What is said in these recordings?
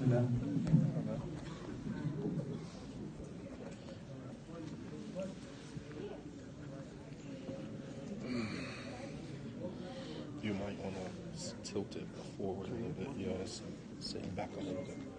You might want to tilt it forward a little bit, yes, sitting back a little bit.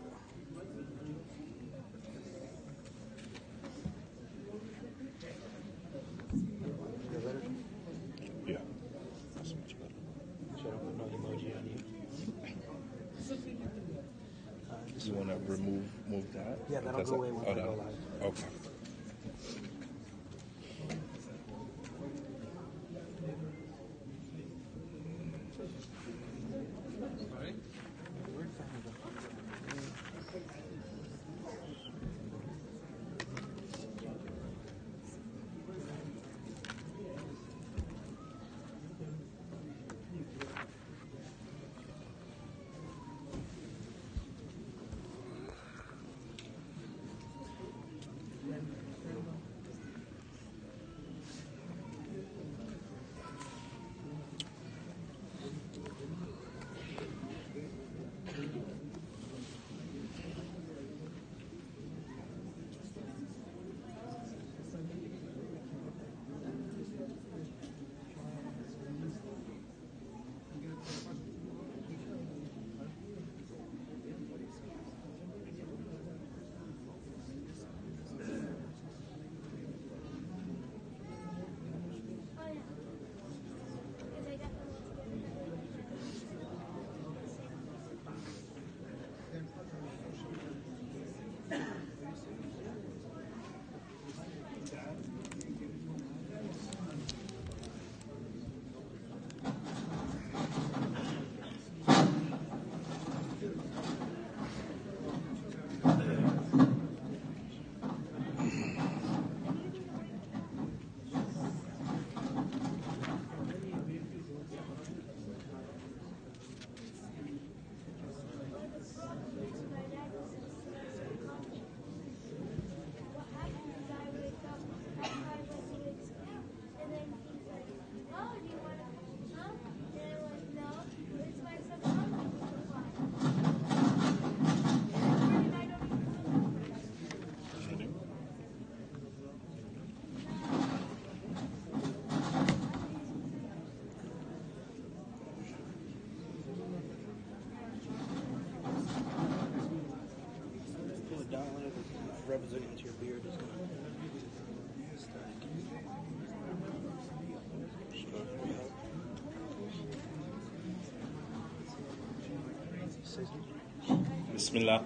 Bismillah.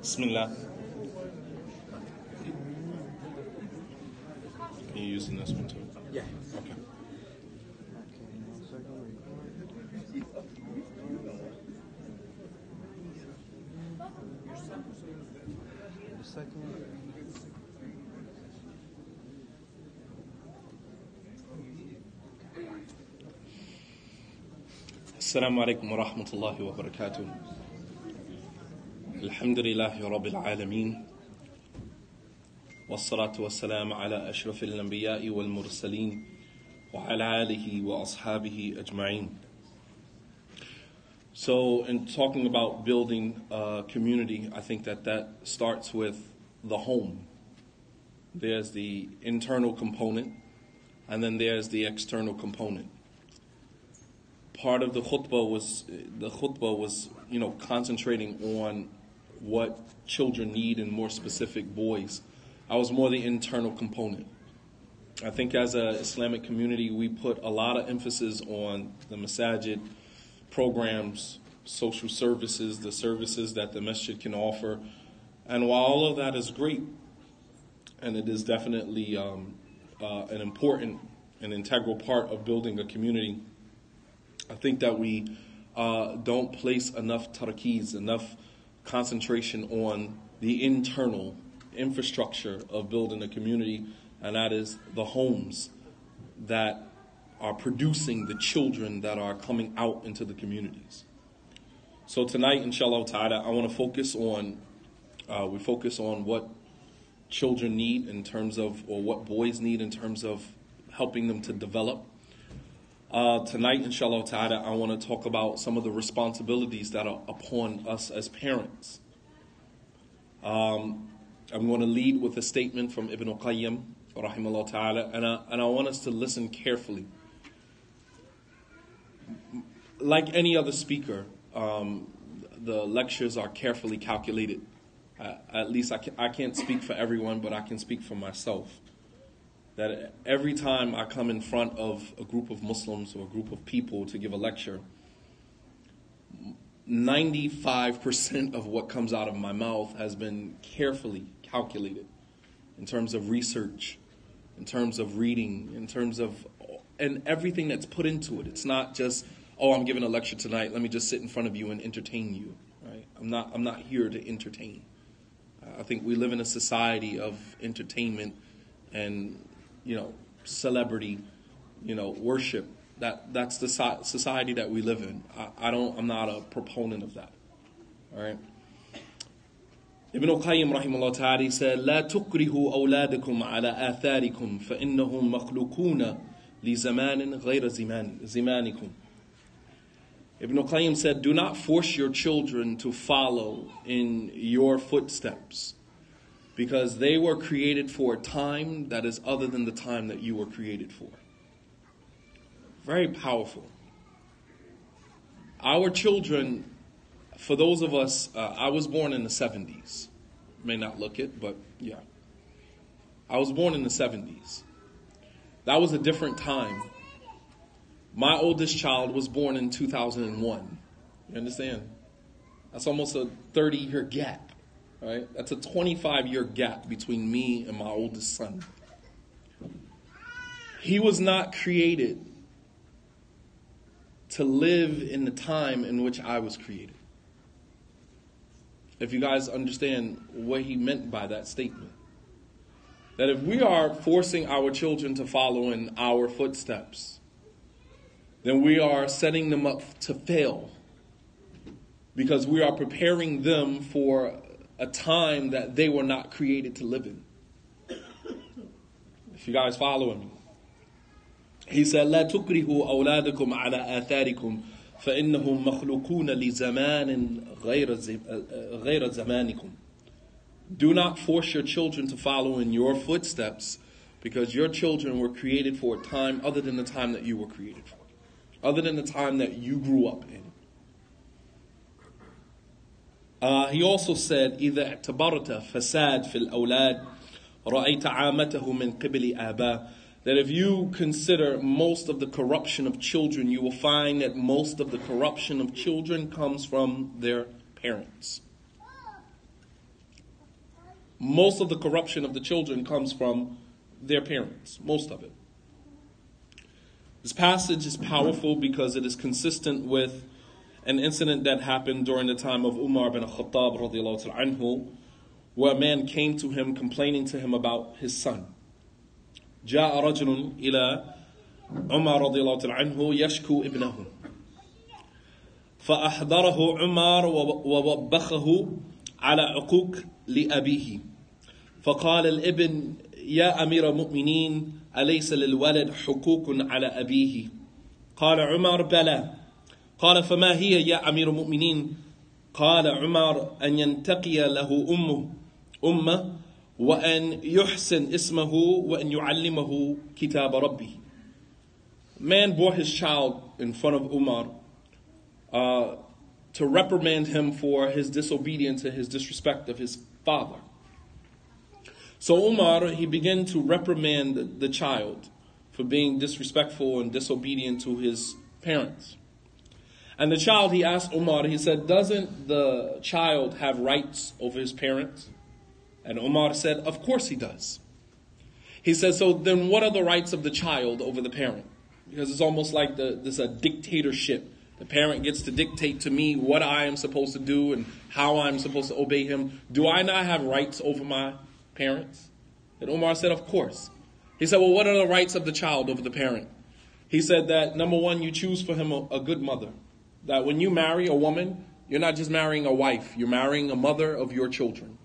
Bismillah. Are you using this one too? Yeah. Okay. Second. السلام عليكم ورحمة الله وبركاته. الحمد لله رب العالمين. والصلاة والسلام على أشرف الأنبياء والمرسلين وعلى آله وأصحابه أجمعين. So, in talking about building a community, I think that that starts with the home. There's the internal component, and then there's the external component part of the khutbah was the khutbah was you know concentrating on what children need and more specific boys. I was more the internal component. I think as a islamic community we put a lot of emphasis on the masajid programs social services the services that the masjid can offer. And while all of that is great and it is definitely um, uh, an important and integral part of building a community I think that we uh, don't place enough tarkeez, enough concentration on the internal infrastructure of building a community, and that is the homes that are producing the children that are coming out into the communities. So tonight, inshallah ta'ala, I want to focus on, uh, we focus on what children need in terms of, or what boys need in terms of helping them to develop. Uh, tonight, inshallah ta'ala, I want to talk about some of the responsibilities that are upon us as parents. Um, I'm going to lead with a statement from Ibn Qayyim, rahimahullah ta'ala, and I, and I want us to listen carefully. Like any other speaker, um, the lectures are carefully calculated. Uh, at least I, can, I can't speak for everyone, but I can speak for myself that every time I come in front of a group of Muslims or a group of people to give a lecture, 95% of what comes out of my mouth has been carefully calculated in terms of research, in terms of reading, in terms of, and everything that's put into it. It's not just, oh, I'm giving a lecture tonight, let me just sit in front of you and entertain you. Right? I'm, not, I'm not here to entertain. I think we live in a society of entertainment and you know, celebrity, you know, worship. That that's the society that we live in. I, I don't. I'm not a proponent of that. All right. Ibn al-Qayyim rahimahullah ta'ala said, لا تكرهوا أولادكم على آثاركم فإنهم مخلوقون لزمان غير زمان زمانكم. Ibn al-Qayyim said, do not force your children to follow in your footsteps because they were created for a time that is other than the time that you were created for. Very powerful. Our children, for those of us, uh, I was born in the 70s. May not look it, but yeah. I was born in the 70s. That was a different time. My oldest child was born in 2001. You understand? That's almost a 30 year gap right? That's a 25 year gap between me and my oldest son. He was not created to live in the time in which I was created. If you guys understand what he meant by that statement. That if we are forcing our children to follow in our footsteps, then we are setting them up to fail because we are preparing them for a time that they were not created to live in. If you guys following me. He said, لا تكرهوا أولادكم على آثاركم فإنهم مخلوقون لزمان غير غير زمانكم. Do not force your children to follow in your footsteps because your children were created for a time other than the time that you were created for, other than the time that you grew up in. Uh, he also said, إذا اعتبرت فساد في الأولاد رأيت عامته من قبل آباء that if you consider most of the corruption of children, you will find that most of the corruption of children comes from their parents. Most of the corruption of the children comes from their parents, most of it. This passage is powerful because it is consistent with an incident that happened during the time of Umar bin Khattab anhu, where a man came to him complaining to him about his son. جاء رجل إلى عمر رضي الله عنه يشكو ابنه فأحضره عمر ووبخه على عقوق لأبيه. فقال الابن يا أمير المؤمنين أليس للولد حقوق على أبيه؟ قال عمر بلى. قال فما هي يا أمير المؤمنين قال عمر أن ينتقي له أمه أمه وأن يحسن اسمه وأن يعلمه كتاب ربه Man brought his child in front of Umar uh, to reprimand him for his disobedience and his disrespect of his father. So Umar, he began to reprimand the child for being disrespectful and disobedient to his parents. And the child, he asked Umar, he said, Doesn't the child have rights over his parents? And Umar said, Of course he does. He said, So then what are the rights of the child over the parent? Because it's almost like the, this a dictatorship. The parent gets to dictate to me what I am supposed to do and how I'm supposed to obey him. Do I not have rights over my parents? And Umar said, Of course. He said, Well, what are the rights of the child over the parent? He said that number one, you choose for him a, a good mother that when you marry a woman, you're not just marrying a wife, you're marrying a mother of your children.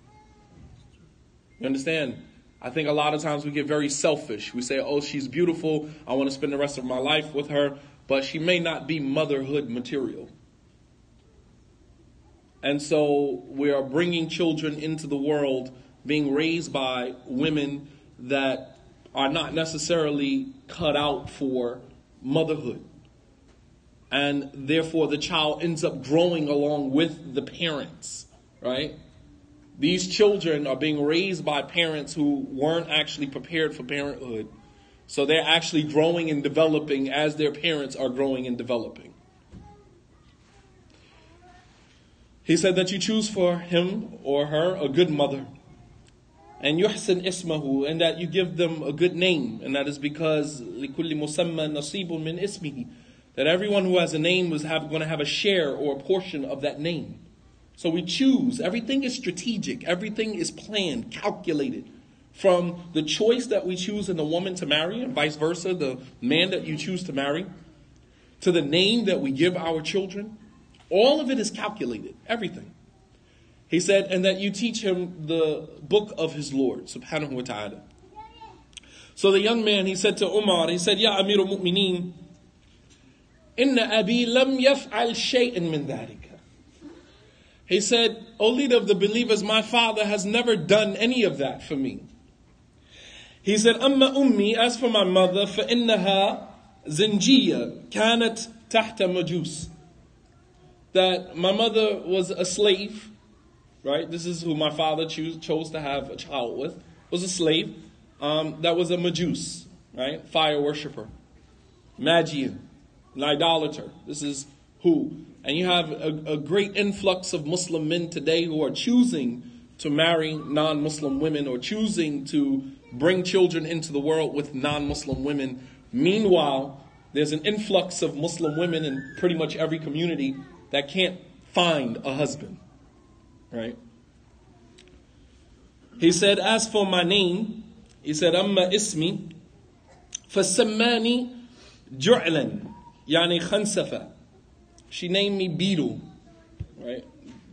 You understand? I think a lot of times we get very selfish. We say, oh, she's beautiful. I want to spend the rest of my life with her. but she may not be motherhood material. And so we are bringing children into the world being raised by women that are not necessarily cut out for motherhood. And therefore, the child ends up growing along with the parents, right? These children are being raised by parents who weren't actually prepared for parenthood. So they're actually growing and developing as their parents are growing and developing. He said that you choose for him or her a good mother and yuhsin ismahu, and that you give them a good name, and that is because likulli musamma nasibun min ismihi, that everyone who has a name was have, going to have a share or a portion of that name. So we choose. Everything is strategic. Everything is planned, calculated. From the choice that we choose in the woman to marry, and vice versa, the man that you choose to marry, to the name that we give our children, all of it is calculated. Everything. He said, and that you teach him the book of his Lord, subhanahu wa ta'ala. So the young man, he said to Umar, he said, Ya Amir al-Mu'mineen, Inna abi lam yaf'al shay'in min dhalika. He said, O leader of the believers, my father has never done any of that for me. He said, Amma ummi, as for my mother, فإنها زنجية كانت تحت مجوس. That my mother was a slave right? This is who my father choose, chose to have a child with, was a slave um, that was a Majus, right? Fire worshiper, Magian, an idolater. This is who. And you have a, a great influx of Muslim men today who are choosing to marry non Muslim women or choosing to bring children into the world with non Muslim women. Meanwhile, there's an influx of Muslim women in pretty much every community that can't find a husband right? He said, As for my name, he said, Amma ismi, fasammani ju'lan, yani khansafa. She named me beetle, right?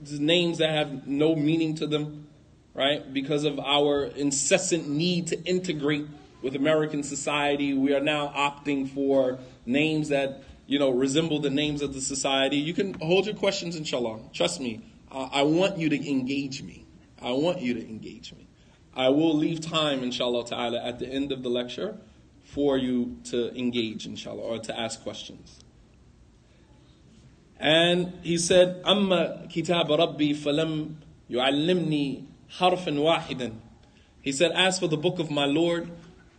These names that have no meaning to them, right? Because of our incessant need to integrate with American society, we are now opting for names that, you know, resemble the names of the society. You can hold your questions, inshallah. Trust me, I want you to engage me. I want you to engage me. I will leave time, inshallah ta'ala, at the end of the lecture for you to engage, inshallah, or to ask questions. And he said, أما كتاب ربي فلم يعلمني حرفا واحدا. He said, as for the book of my Lord,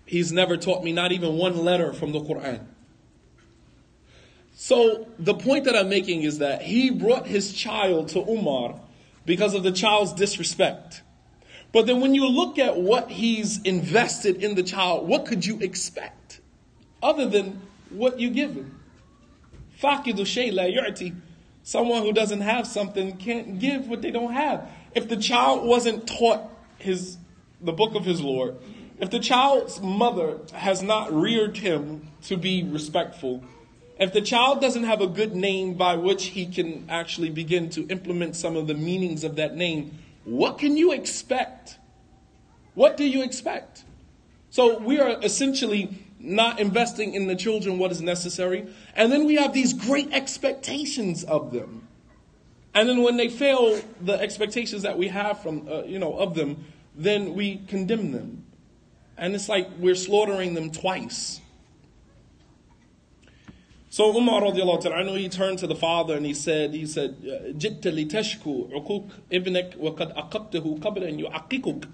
he's never taught me not even one letter from the Quran. So the point that I'm making is that he brought his child to Umar because of the child's disrespect. But then when you look at what he's invested in the child, what could you expect other than what you give him? Faqidu shay la yu'ti. Someone who doesn't have something can't give what they don't have. If the child wasn't taught his the book of his Lord, if the child's mother has not reared him to be respectful, if the child doesn't have a good name by which he can actually begin to implement some of the meanings of that name, what can you expect? What do you expect? So we are essentially not investing in the children what is necessary. And then we have these great expectations of them. And then when they fail the expectations that we have from, uh, you know, of them, then we condemn them. And it's like we're slaughtering them twice. So Umar radiallahu ta'ala, he turned to the father and he said, he said, جِئْتَ لِتَشْكُ عُقُوق ابْنَكْ وَقَدْ أَقَبْتَهُ قَبْلَ أَنْ يُعَقِّقُكَ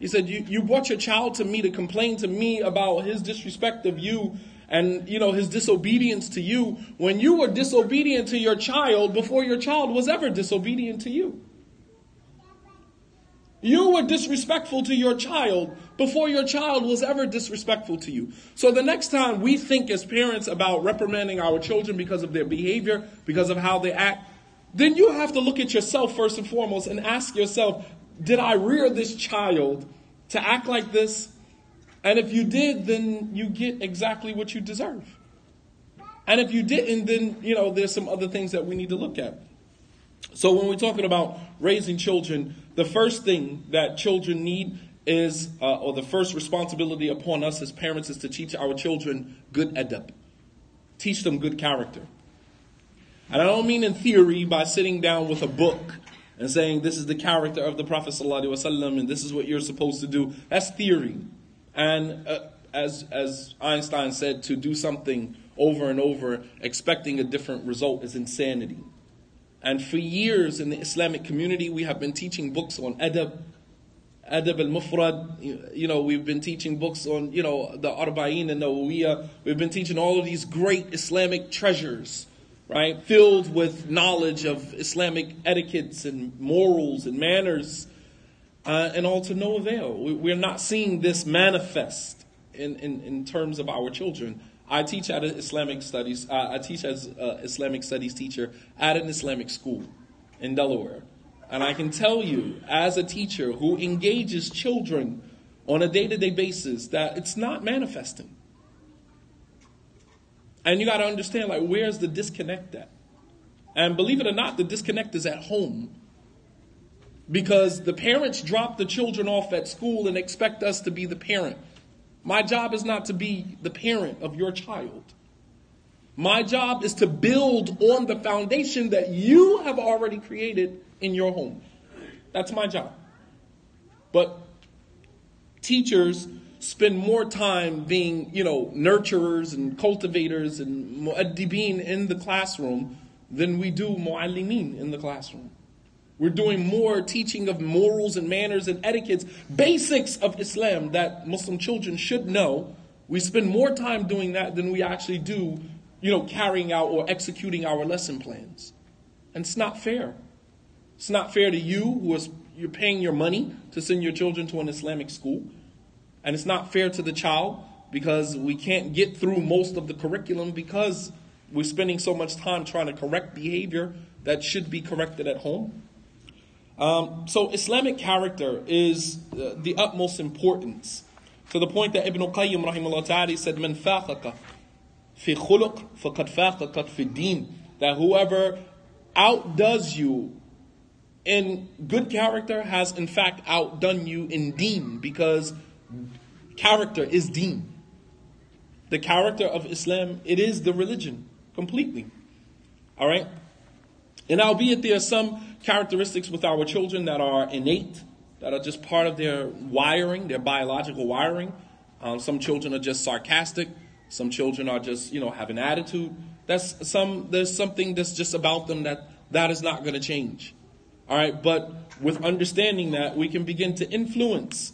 He said, you, you brought your child to me to complain to me about his disrespect of you and, you know, his disobedience to you when you were disobedient to your child before your child was ever disobedient to you. You were disrespectful to your child before your child was ever disrespectful to you. So the next time we think as parents about reprimanding our children because of their behavior, because of how they act, then you have to look at yourself first and foremost and ask yourself, did I rear this child to act like this? And if you did, then you get exactly what you deserve. And if you didn't, then, you know, there's some other things that we need to look at. So when we're talking about raising children, the first thing that children need is, uh, or the first responsibility upon us as parents is to teach our children good adab. teach them good character. And I don't mean in theory by sitting down with a book and saying this is the character of the Prophet ﷺ and this is what you're supposed to do. That's theory. And uh, as, as Einstein said, to do something over and over expecting a different result is insanity. And for years in the Islamic community, we have been teaching books on adab, adab al-mufrad. You know, we've been teaching books on, you know, the arba'in and nawawiyah. We've been teaching all of these great Islamic treasures, right? Filled with knowledge of Islamic etiquettes and morals and manners. Uh, and all to no avail. We, we're not seeing this manifest in, in, in terms of our children. I teach at an Islamic studies. Uh, I teach as an Islamic studies teacher at an Islamic school in Delaware, and I can tell you, as a teacher who engages children on a day-to-day basis, that it's not manifesting. And you got to understand, like, where's the disconnect at? And believe it or not, the disconnect is at home. Because the parents drop the children off at school and expect us to be the parent. My job is not to be the parent of your child. My job is to build on the foundation that you have already created in your home. That's my job. But teachers spend more time being, you know, nurturers and cultivators and mu'addibin in the classroom than we do mu'allimin in the classroom. We're doing more teaching of morals and manners and etiquettes, basics of Islam that Muslim children should know. We spend more time doing that than we actually do, you know, carrying out or executing our lesson plans. And it's not fair. It's not fair to you who is you're paying your money to send your children to an Islamic school. And it's not fair to the child because we can't get through most of the curriculum because we're spending so much time trying to correct behavior that should be corrected at home. Um, so Islamic character is uh, the utmost importance to the point that Ibn Qayyim rahimahullah ta'ala said, "Man fi khuluq faqad faqaka fi din." That whoever outdoes you in good character has in fact outdone you in deen because character is deen. The character of Islam, it is the religion completely. All right? And albeit there are some characteristics with our children that are innate, that are just part of their wiring, their biological wiring. Um, some children are just sarcastic. Some children are just, you know, have an attitude. That's some. There's something that's just about them that that is not going to change. All right, but with understanding that, we can begin to influence.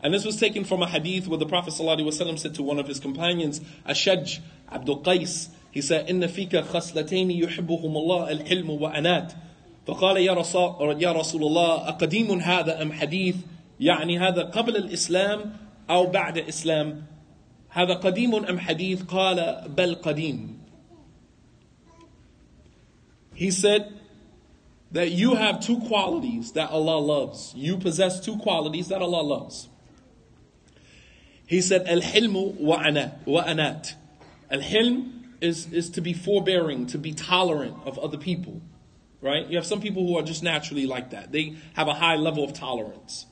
And this was taken from a hadith where the Prophet ﷺ said to one of his companions, Ashaj Abdul Qais, he said, "Inna fika khaslatayn yuhibbuhum Allah al-hilm wa anat." فقال يا رسول, يا رسول الله أقديم هذا أم حديث يعني هذا قبل الإسلام أو بعد الإسلام هذا قديم أم حديث قال بل قديم He said that you have two qualities that Allah loves. You possess two qualities that Allah loves. He said, Al-hilmu wa anat. Al-hilm is, is to be forbearing, to be tolerant of other people right? You have some people who are just naturally like that. They have a high level of tolerance.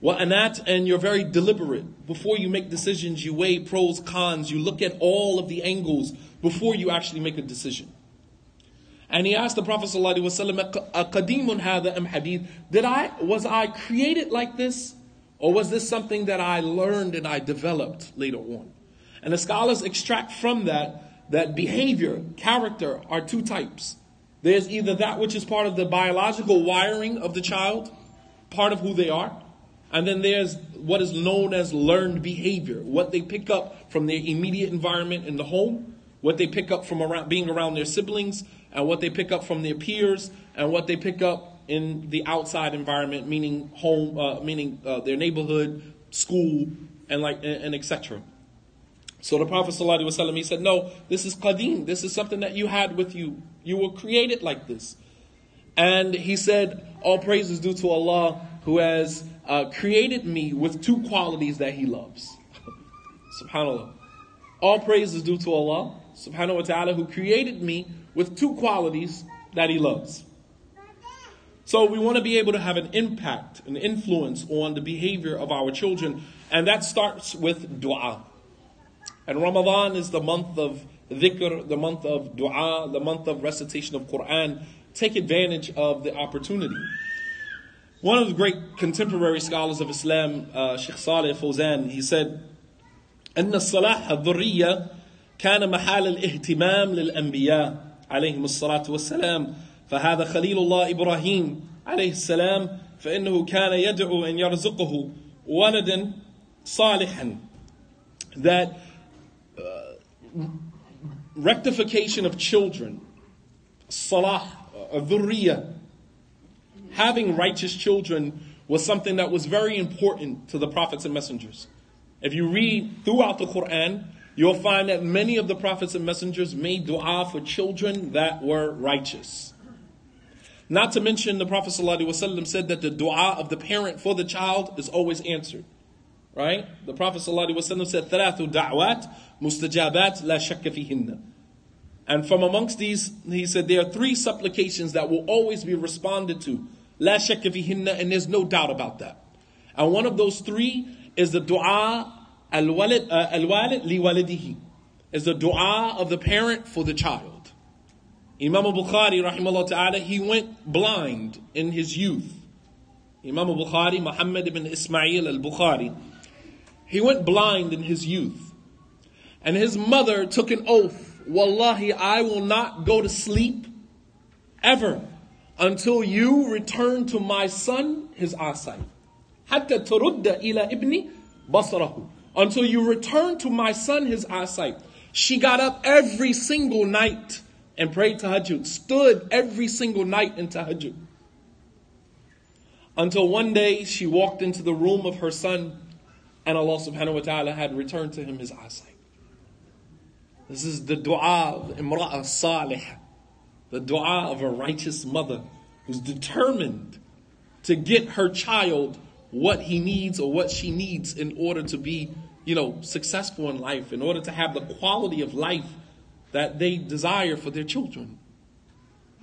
Well, and that, and you're very deliberate. Before you make decisions, you weigh pros, cons, you look at all of the angles before you actually make a decision. And he asked the Prophet hadith, did I, was I created like this? Or was this something that I learned and I developed later on? And the scholars extract from that, that behavior, character are two types. There's either that which is part of the biological wiring of the child, part of who they are, and then there's what is known as learned behavior, what they pick up from their immediate environment in the home, what they pick up from around, being around their siblings, and what they pick up from their peers, and what they pick up in the outside environment, meaning home, uh, meaning uh, their neighborhood, school, and like and, and etc. So the Prophet ﷺ, he said, No, this is qadim. This is something that you had with you. You were created like this. And he said, All praise is due to Allah who has uh, created me with two qualities that he loves. SubhanAllah. All praise is due to Allah, subhanahu wa ta'ala, who created me with two qualities that he loves. So we want to be able to have an impact, an influence on the behavior of our children, and that starts with dua. And Ramadan is the month of dhikr, the month of dua, the month of recitation of Quran. Take advantage of the opportunity. One of the great contemporary scholars of Islam, uh, Sheikh Saleh Fawzan, he said, أن الصلاح الذرية كان محال الاهتمام للأنبياء عليهم الصلاة والسلام فهذا خليل الله إبراهيم عليه السلام فإنه كان يدعو أن يرزقه ولدا صالحا that uh, rectification of children salah dhurriya having righteous children was something that was very important to the prophets and messengers if you read throughout the Quran you'll find that many of the prophets and messengers made dua for children that were righteous not to mention, the Prophet ﷺ said that the dua of the parent for the child is always answered. Right? The Prophet ﷺ said, ثلاث دعوات Mustajabat la shakka fihinna. And from amongst these, he said, there are three supplications that will always be responded to. La shakka fihinna, and there's no doubt about that. And one of those three is the dua al-walid uh, li walidihi. Is the dua of the parent for the child. Imam Bukhari, rahimahullah ta'ala, he went blind in his youth. Imam Bukhari, Muhammad ibn Ismail al-Bukhari, he went blind in his youth. And his mother took an oath Wallahi, I will not go to sleep ever until you return to my son his eyesight. Until you return to my son his eyesight. She got up every single night and prayed to tahajjud, stood every single night in tahajjud. Until one day she walked into the room of her son and Allah subhanahu wa ta'ala had returned to him his eyesight. This is the dua of Imra'a Salih, the dua of a righteous mother who's determined to get her child what he needs or what she needs in order to be, you know, successful in life, in order to have the quality of life that they desire for their children.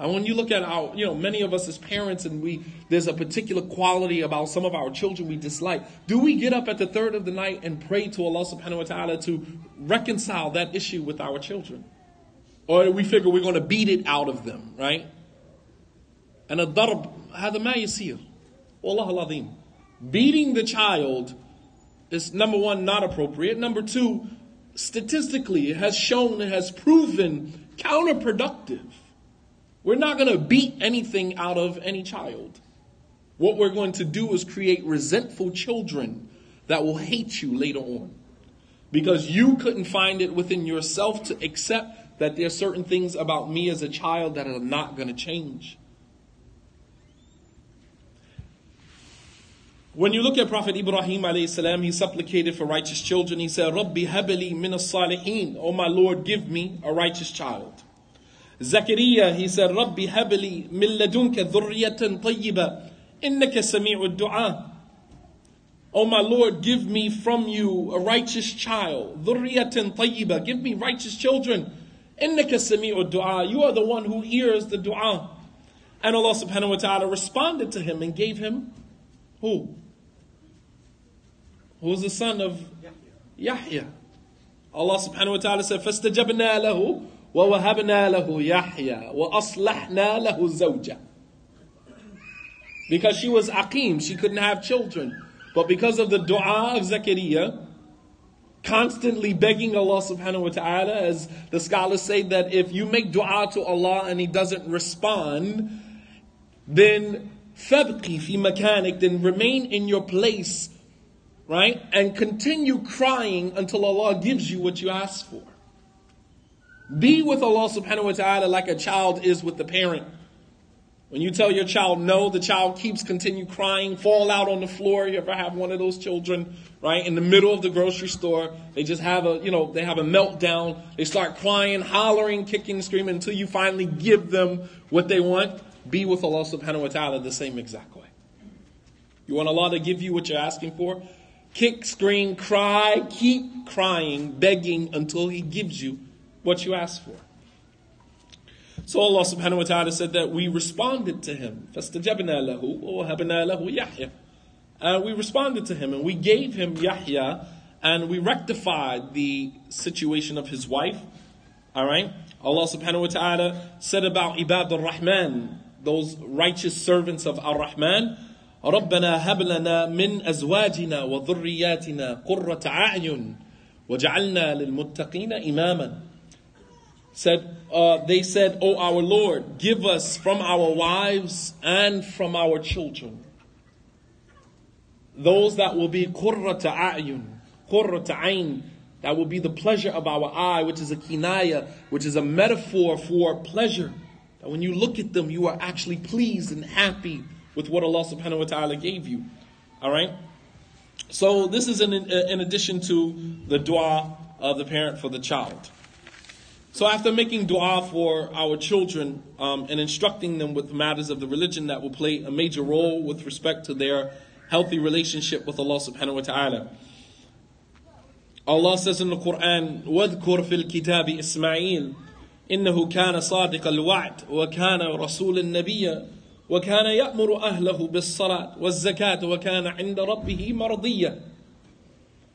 And when you look at our, you know, many of us as parents and we, there's a particular quality about some of our children we dislike. Do we get up at the third of the night and pray to Allah subhanahu wa ta'ala to reconcile that issue with our children? Or we figure we're going to beat it out of them, right? And a darb, هذا ما يصير. والله العظيم. Beating the child is number one, not appropriate. Number two, statistically it has shown, it has proven counterproductive. We're not going to beat anything out of any child. What we're going to do is create resentful children that will hate you later on. Because you couldn't find it within yourself to accept that there are certain things about me as a child that are not going to change. When you look at Prophet Ibrahim alayhi he supplicated for righteous children. He said, Rabbi habali min as-salihin. Oh my Lord, give me a righteous child. Zakaria, he said, Rabbi habali min ladunka dhurriyatan tayyiba. Innaka sami'u du'a. Oh my Lord, give me from you a righteous child. Dhurriyatan tayyiba. Give me righteous children. Innaka sami'u du'a. You are the one who hears the du'a. And Allah subhanahu wa ta'ala responded to him and gave him who? Who was the son of Yahya? Allah subhanahu wa ta'ala said, فَاسْتَجَبْنَا لَهُ وَوَهَبْنَا لَهُ يَحْيَى وَأَصْلَحْنَا لَهُ زَوْجَهُ Because she was aqim, she couldn't have children. But because of the dua of Zechariah, constantly begging Allah subhanahu wa ta'ala, as the scholars say that if you make dua to Allah and He doesn't respond, then fabqi fi makanik, then remain in your place, right? And continue crying until Allah gives you what you ask for. Be with Allah subhanahu wa ta'ala like a child is with the parent. When you tell your child no, the child keeps continue crying, fall out on the floor. You ever have one of those children, right? In the middle of the grocery store, they just have a, you know, they have a meltdown. They start crying, hollering, kicking, screaming until you finally give them what they want. Be with Allah subhanahu wa ta'ala the same exact way. You want Allah to give you what you're asking for? kick, scream, cry, keep crying, begging until He gives you what you ask for. So Allah subhanahu wa ta'ala said that we responded to him. فَاسْتَجَبْنَا لَهُ وَوَهَبْنَا لَهُ يَحْيَى And we responded to him and we gave him Yahya and we rectified the situation of his wife All right? Allah subhanahu wa ta'ala said about Ibad al-Rahman, those righteous servants of Ar-Rahman, ربنا هب لنا من أزواجنا وذرياتنا قرة أعين وجعلنا للمتقين إماما said, uh, they said, O our Lord, give us from our wives and from our children. Those that will be qurrata a'yun, qurrata ayn, that will be the pleasure of our eye, which is a kinaya, which is a metaphor for pleasure. That when you look at them, you are actually pleased and happy with what Allah subhanahu wa ta'ala gave you. All right? So this is in, in addition to the dua of the parent for the child. so after making dua for our children um, and instructing them with matters of the religion that will play a major role with respect to their healthy relationship with Allah subhanahu wa ta'ala. Allah says in the Quran, وَاذْكُرْ فِي الْكِتَابِ إِسْمَعِيلِ إِنَّهُ كَانَ صَادِقَ الْوَعْدِ وَكَانَ رَسُولًا نَبِيًّا وكان يأمر أهله بالصلاة والزكاة وكان عند ربه مرضيا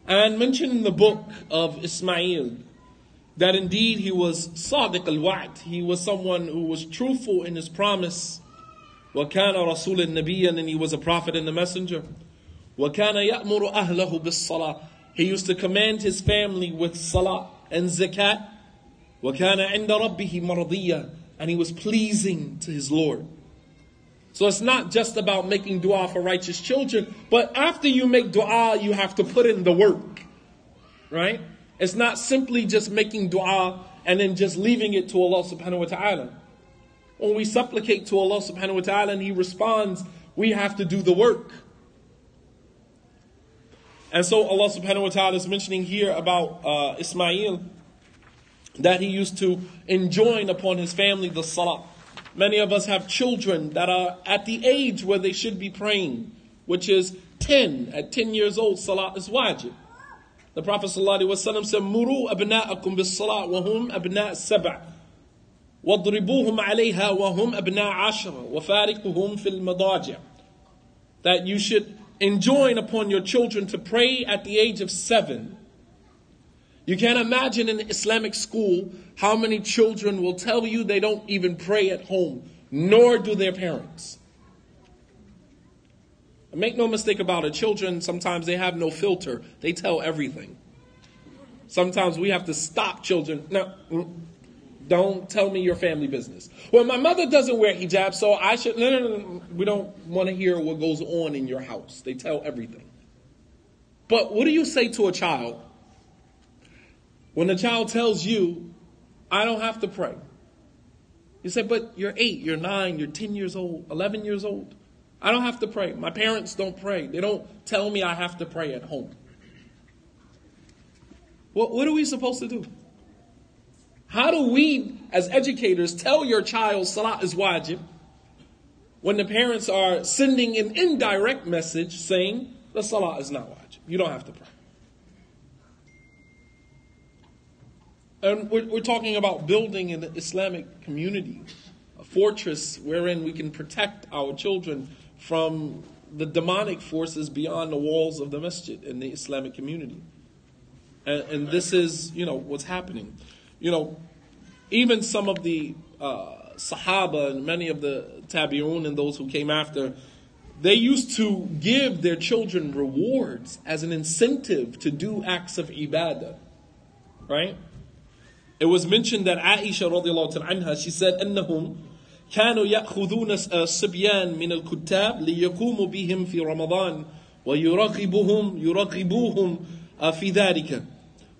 And mentioned in the book of Ismail that indeed he was Sadiq al-Wa'd. He was someone who was truthful in his promise. وكان رسول النبي and he was a prophet and a messenger. وكان يأمر أهله بالصلاة. He used to command his family with salah and zakat. وكان عند ربه مرضيا and he was pleasing to his Lord. So it's not just about making dua for righteous children, but after you make dua, you have to put in the work. Right? It's not simply just making dua and then just leaving it to Allah subhanahu wa ta'ala. When we supplicate to Allah subhanahu wa ta'ala and He responds, we have to do the work. And so Allah subhanahu wa ta'ala is mentioning here about uh, Ismail that he used to enjoin upon his family the salah. Many of us have children that are at the age where they should be praying, which is 10. At 10 years old, salah is wajib. The Prophet ﷺ said, Muru abna'akum bis salat wa hum abna' sab'a. وَاضْرِبُوهُمْ عَلَيْهَا وَهُمْ أَبْنَاءَ عَشْرًا وَفَارِقُهُمْ فِي الْمَضَاجِعِ That you should enjoin upon your children to pray at the age of seven. You can't imagine in Islamic school how many children will tell you they don't even pray at home, nor do their parents. Make no mistake about it, children sometimes they have no filter. They tell everything. Sometimes we have to stop children. No, mm, don't tell me your family business. Well, my mother doesn't wear hijab, so I should. No, no, no. We don't want to hear what goes on in your house. They tell everything. But what do you say to a child when the child tells you, I don't have to pray? You say, but you're eight, you're nine, you're 10 years old, 11 years old. I don't have to pray. My parents don't pray. They don't tell me I have to pray at home. Well, what are we supposed to do? How do we, as educators, tell your child Salah is wajib when the parents are sending an indirect message saying the Salah is not wajib? You don't have to pray. And we're, we're talking about building an Islamic community, a fortress wherein we can protect our children from the demonic forces beyond the walls of the masjid in the Islamic community. And, and this is, you know, what's happening. You know, even some of the uh, Sahaba and many of the Tabi'un and those who came after, they used to give their children rewards as an incentive to do acts of ibadah. Right? It was mentioned that Aisha radiallahu anha, she said, أنهم كانوا يأخذون الصبيان من الكتاب ليقوموا بهم في رمضان ويرغبهم يرغبوهم في ذلك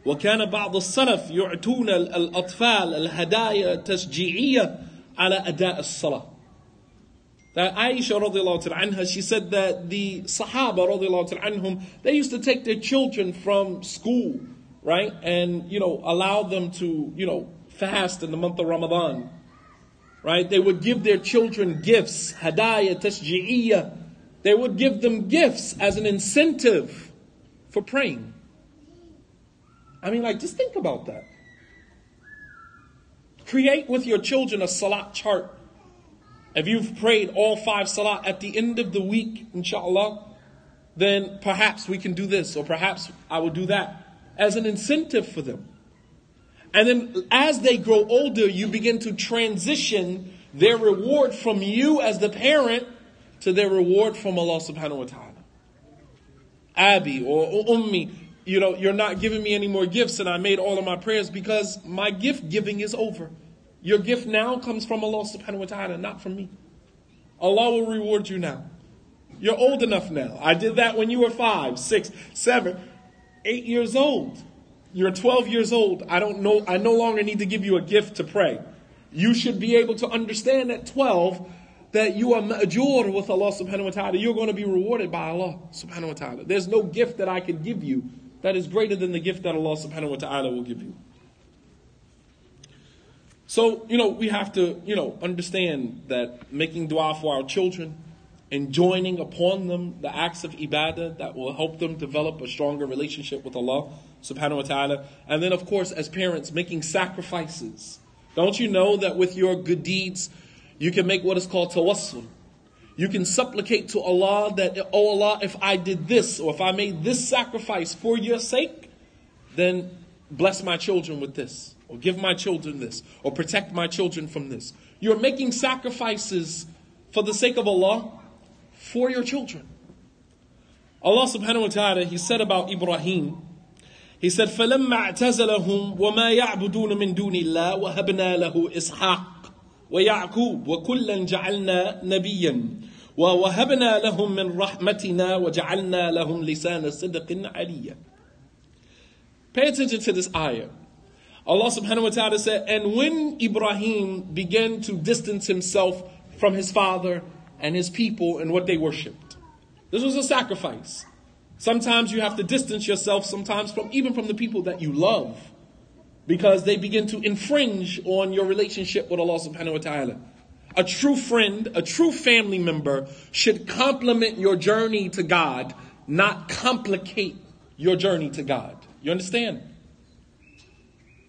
وكان بعض السلف يعطون الأطفال الهدايا تشجيعية على أداء الصلاة that Aisha radiallahu anha, she said that the Sahaba radiallahu anhum, they used to take their children from school, right? And, you know, allow them to, you know, fast in the month of Ramadan right? They would give their children gifts, hadaya, tashji'iyya. They would give them gifts as an incentive for praying. I mean, like, just think about that. Create with your children a salat chart. If you've prayed all five salat at the end of the week, inshallah, then perhaps we can do this, or perhaps I will do that as an incentive for them. And then as they grow older, you begin to transition their reward from you as the parent to their reward from Allah subhanahu wa ta'ala. Abi or Ummi, you know, you're not giving me any more gifts and I made all of my prayers because my gift giving is over. Your gift now comes from Allah subhanahu wa ta'ala, not from me. Allah will reward you now. You're old enough now. I did that when you were five, six, seven, eight years old. You're 12 years old. I don't know, I no longer need to give you a gift to pray. You should be able to understand at 12 that you are ma'jur with Allah subhanahu wa ta'ala. You're going to be rewarded by Allah subhanahu wa ta'ala. There's no gift that I can give you that is greater than the gift that Allah subhanahu wa ta'ala will give you. So, you know, we have to, you know, understand that making dua for our children, enjoining upon them the acts of ibadah that will help them develop a stronger relationship with Allah subhanahu wa ta'ala. And then, of course, as parents, making sacrifices. Don't you know that with your good deeds, you can make what is called tawassul? You can supplicate to Allah that, oh Allah, if I did this or if I made this sacrifice for your sake, then bless my children with this, or give my children this, or protect my children from this. You're making sacrifices for the sake of Allah for your children. Allah subhanahu wa ta'ala, He said about Ibrahim, He said, فَلَمَّا اعْتَزَلَهُمْ وَمَا يَعْبُدُونَ مِن دُونِ اللَّهِ وَهَبْنَا لَهُ إِسْحَاقَ ويعقوب وكلا جعلنا نبيا ووهبنا لهم من رحمتنا وجعلنا لهم لسان صدق عليا Pay attention to this ayah. Allah subhanahu wa ta'ala said, And when Ibrahim began to distance himself from his father and his people and what they worshipped, this was a sacrifice. Sometimes you have to distance yourself, sometimes from even from the people that you love, because they begin to infringe on your relationship with Allah subhanahu wa ta'ala. A true friend, a true family member should complement your journey to God, not complicate your journey to God. You understand?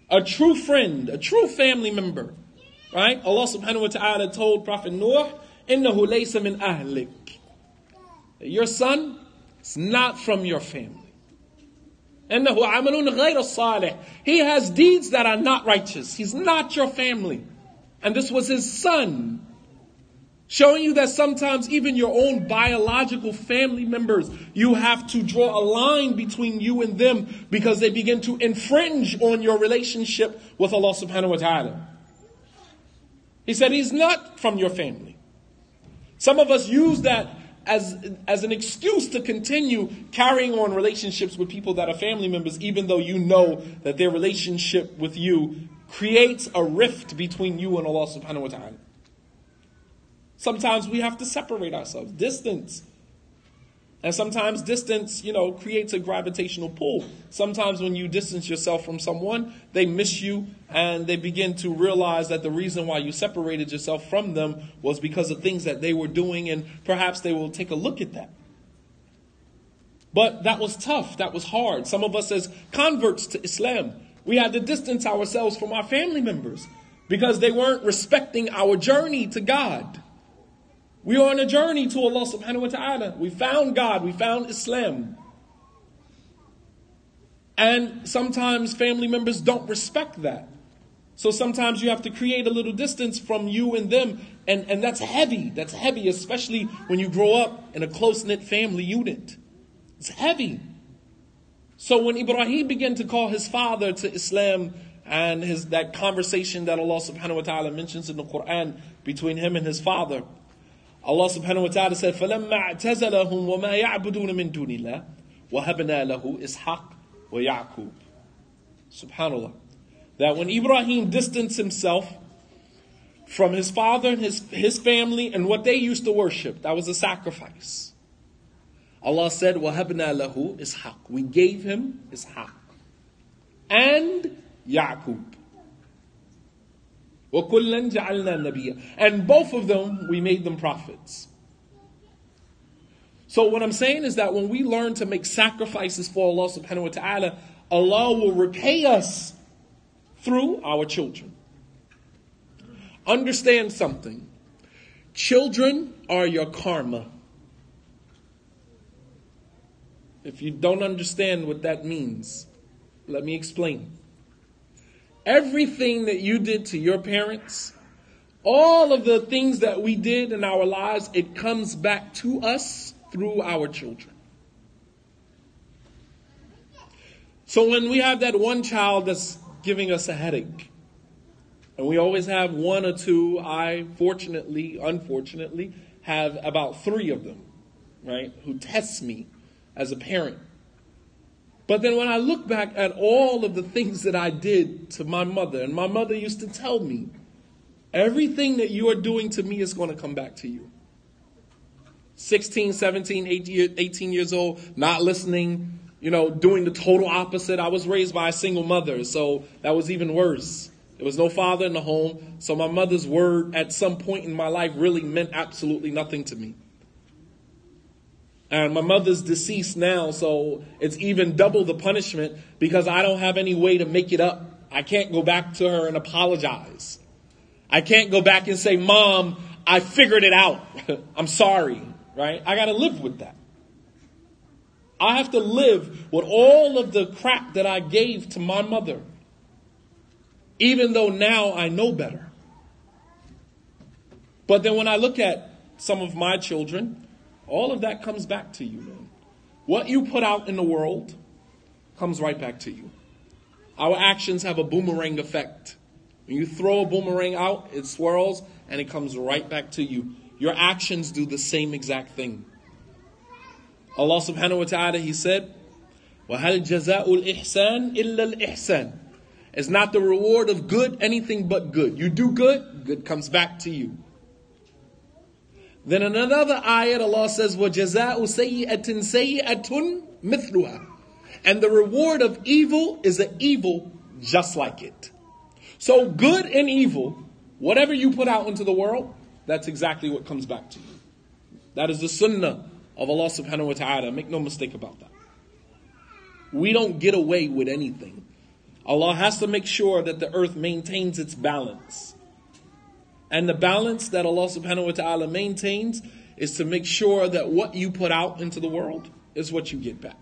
A true friend, a true family member, right? Allah subhanahu wa ta'ala told Prophet Noah, إِنَّهُ لَيْسَ مِنْ أَهْلِكَ Your son is not from your family. إِنَّهُ عَمَلٌ غَيْرَ الصَّالِحِ He has deeds that are not righteous. He's not your family. And this was his son. Showing you that sometimes even your own biological family members, you have to draw a line between you and them because they begin to infringe on your relationship with Allah subhanahu wa ta'ala. He said he's not from your family. Some of us use that as, as an excuse to continue carrying on relationships with people that are family members, even though you know that their relationship with you creates a rift between you and Allah subhanahu wa ta'ala. Sometimes we have to separate ourselves, distance. And sometimes distance, you know, creates a gravitational pull. Sometimes when you distance yourself from someone, they miss you and they begin to realize that the reason why you separated yourself from them was because of things that they were doing and perhaps they will take a look at that. But that was tough. That was hard. Some of us as converts to Islam, we had to distance ourselves from our family members because they weren't respecting our journey to God. We are on a journey to Allah subhanahu wa ta'ala. We found God, we found Islam. And sometimes family members don't respect that. So sometimes you have to create a little distance from you and them. And, and that's heavy. That's heavy, especially when you grow up in a close knit family unit. It's heavy. So when Ibrahim began to call his father to Islam and his, that conversation that Allah subhanahu wa ta'ala mentions in the Quran between him and his father, Allah subhanahu wa ta'ala said, فَلَمَّا اعْتَزَلَهُمْ وَمَا يَعْبُدُونَ مِن دُونِ اللَّهِ وَهَبْنَا لَهُ إِسْحَاقَ وَيَعْقُوبَ Subhanallah. That when Ibrahim distanced himself from his father and his, his family and what they used to worship, that was a sacrifice. Allah said, وَهَبْنَا لَهُ إِسْحَاقَ We gave him Ishaq. And Ya'qub. وَكُلًّا جَعَلْنَا نَبِيًّا And both of them, we made them prophets. So what I'm saying is that when we learn to make sacrifices for Allah subhanahu wa ta'ala, Allah will repay us through our children. Understand something. Children are your karma. If you don't understand what that means, let me explain. everything that you did to your parents, all of the things that we did in our lives, it comes back to us through our children. So when we have that one child that's giving us a headache, and we always have one or two, I fortunately, unfortunately, have about three of them, right, who test me as a parent. But then when I look back at all of the things that I did to my mother, and my mother used to tell me, everything that you are doing to me is going to come back to you. 16, 17, 18 years old, not listening, you know, doing the total opposite. I was raised by a single mother, so that was even worse. There was no father in the home, so my mother's word at some point in my life really meant absolutely nothing to me. And my mother's deceased now, so it's even double the punishment because I don't have any way to make it up. I can't go back to her and apologize. I can't go back and say, Mom, I figured it out. I'm sorry, right? I gotta live with that. I have to live with all of the crap that I gave to my mother, even though now I know better. But then when I look at some of my children, all of that comes back to you, man. What you put out in the world comes right back to you. Our actions have a boomerang effect. When you throw a boomerang out, it swirls and it comes right back to you. Your actions do the same exact thing. Allah subhanahu wa ta'ala, He said, وَهَلْ جَزَاءُ الْإِحْسَانِ إِلَّا الْإِحْسَانِ It's not the reward of good anything but good. You do good, good comes back to you. Then in another ayat, Allah says, وَجَزَاءُ سَيِّئَةٍ سَيِّئَةٌ مِثْلُهَا And the reward of evil is an evil just like it. So good and evil, whatever you put out into the world, that's exactly what comes back to you. That is the sunnah of Allah subhanahu wa ta'ala. Make no mistake about that. We don't get away with anything. Allah has to make sure that the earth maintains its balance. And the balance that Allah subhanahu wa ta'ala maintains is to make sure that what you put out into the world is what you get back.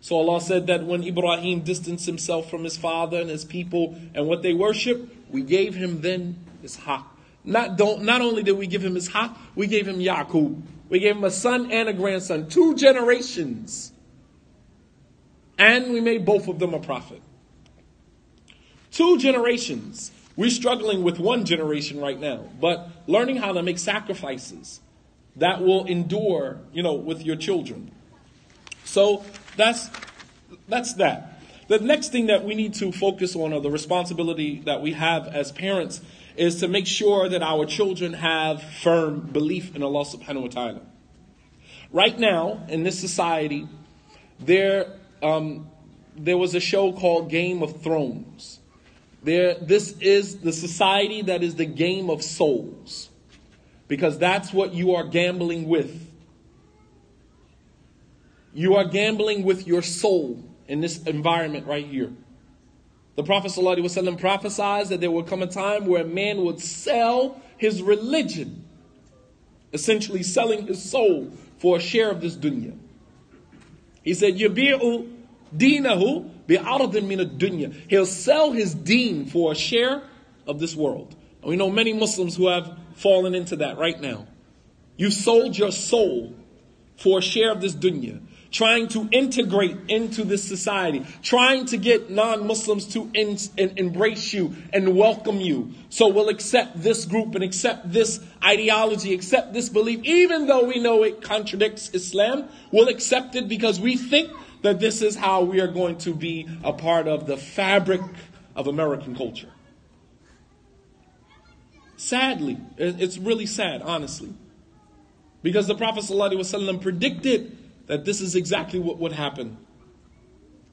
So Allah said that when Ibrahim distanced himself from his father and his people and what they worship, we gave him then Ishaq. Not, don't, not only did we give him Ishaq, we gave him Yaqub. We gave him a son and a grandson, two generations. And we made both of them a prophet. Two generations. We're struggling with one generation right now, but learning how to make sacrifices that will endure, you know, with your children. So that's that's that. The next thing that we need to focus on, or the responsibility that we have as parents, is to make sure that our children have firm belief in Allah subhanahu wa ta'ala. Right now, in this society, there, um, there was a show called Game of Thrones. There, this is the society that is the game of souls, because that's what you are gambling with. You are gambling with your soul in this environment right here. The Prophet ﷺ prophesies that there will come a time where a man would sell his religion, essentially selling his soul for a share of this dunya. He said, Yabi'u dinahu bi'ardin min ad-dunya. He'll sell his deen for a share of this world. And we know many Muslims who have fallen into that right now. You've sold your soul for a share of this dunya, trying to integrate into this society, trying to get non Muslims to in, in, embrace you and welcome you. So we'll accept this group and accept this ideology, accept this belief, even though we know it contradicts Islam. We'll accept it because we think that this is how we are going to be a part of the fabric of American culture. Sadly, it's really sad, honestly. Because the Prophet ﷺ predicted that this is exactly what would happen.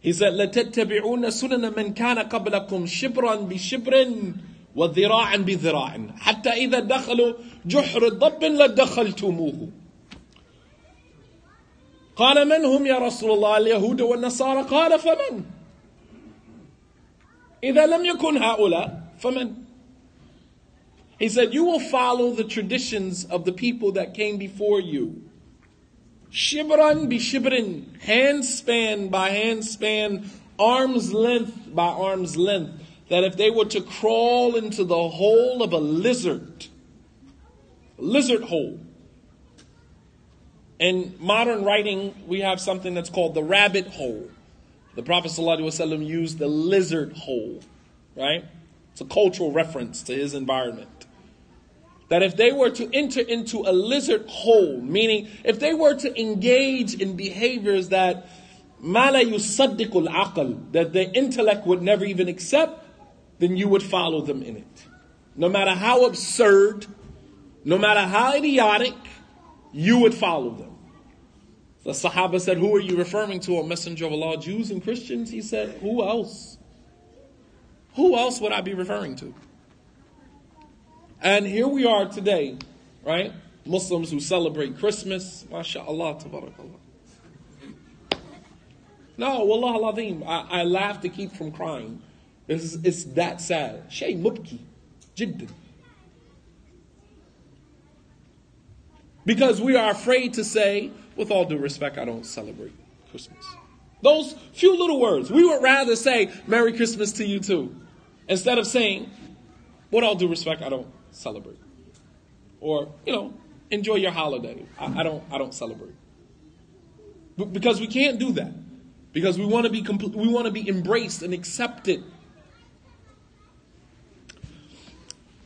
He said, لَتَتَّبِعُونَ سُنَنَ مَنْ كَانَ قَبْلَكُمْ شِبْرًا بِشِبْرٍ وذراعا بذراع حتى إذا دخلوا جحر الضب لدخلتموه قال من هم يا رسول الله اليهود والنصارى قال فمن إذا لم يكن هؤلاء فمن He said, You will follow the traditions of the people that came before you. Shibran bi shibrin, hand span by hand span, arm's length by arm's length. that if they were to crawl into the hole of a lizard, a lizard hole, in modern writing, we have something that's called the rabbit hole. The Prophet ﷺ used the lizard hole, right? It's a cultural reference to his environment. That if they were to enter into a lizard hole, meaning if they were to engage in behaviors that mala yusaddiqul aql, that the intellect would never even accept, then you would follow them in it. No matter how absurd, no matter how idiotic, you would follow them. The Sahaba said, Who are you referring to, a messenger of Allah? Jews and Christians? He said, Who else? Who else would I be referring to? And here we are today, right? Muslims who celebrate Christmas. MashaAllah, tabarakallah. No, Wallah al I, I laugh to keep from crying. It's, it's that sad. Shay mubki. Jiddan. Because we are afraid to say, with all due respect, I don't celebrate Christmas. Those few little words. We would rather say, Merry Christmas to you too. Instead of saying, with all due respect, I don't celebrate. Or, you know, enjoy your holiday. I, I don't I don't celebrate. But because we can't do that. Because we want to be compl- we want to be embraced and accepted.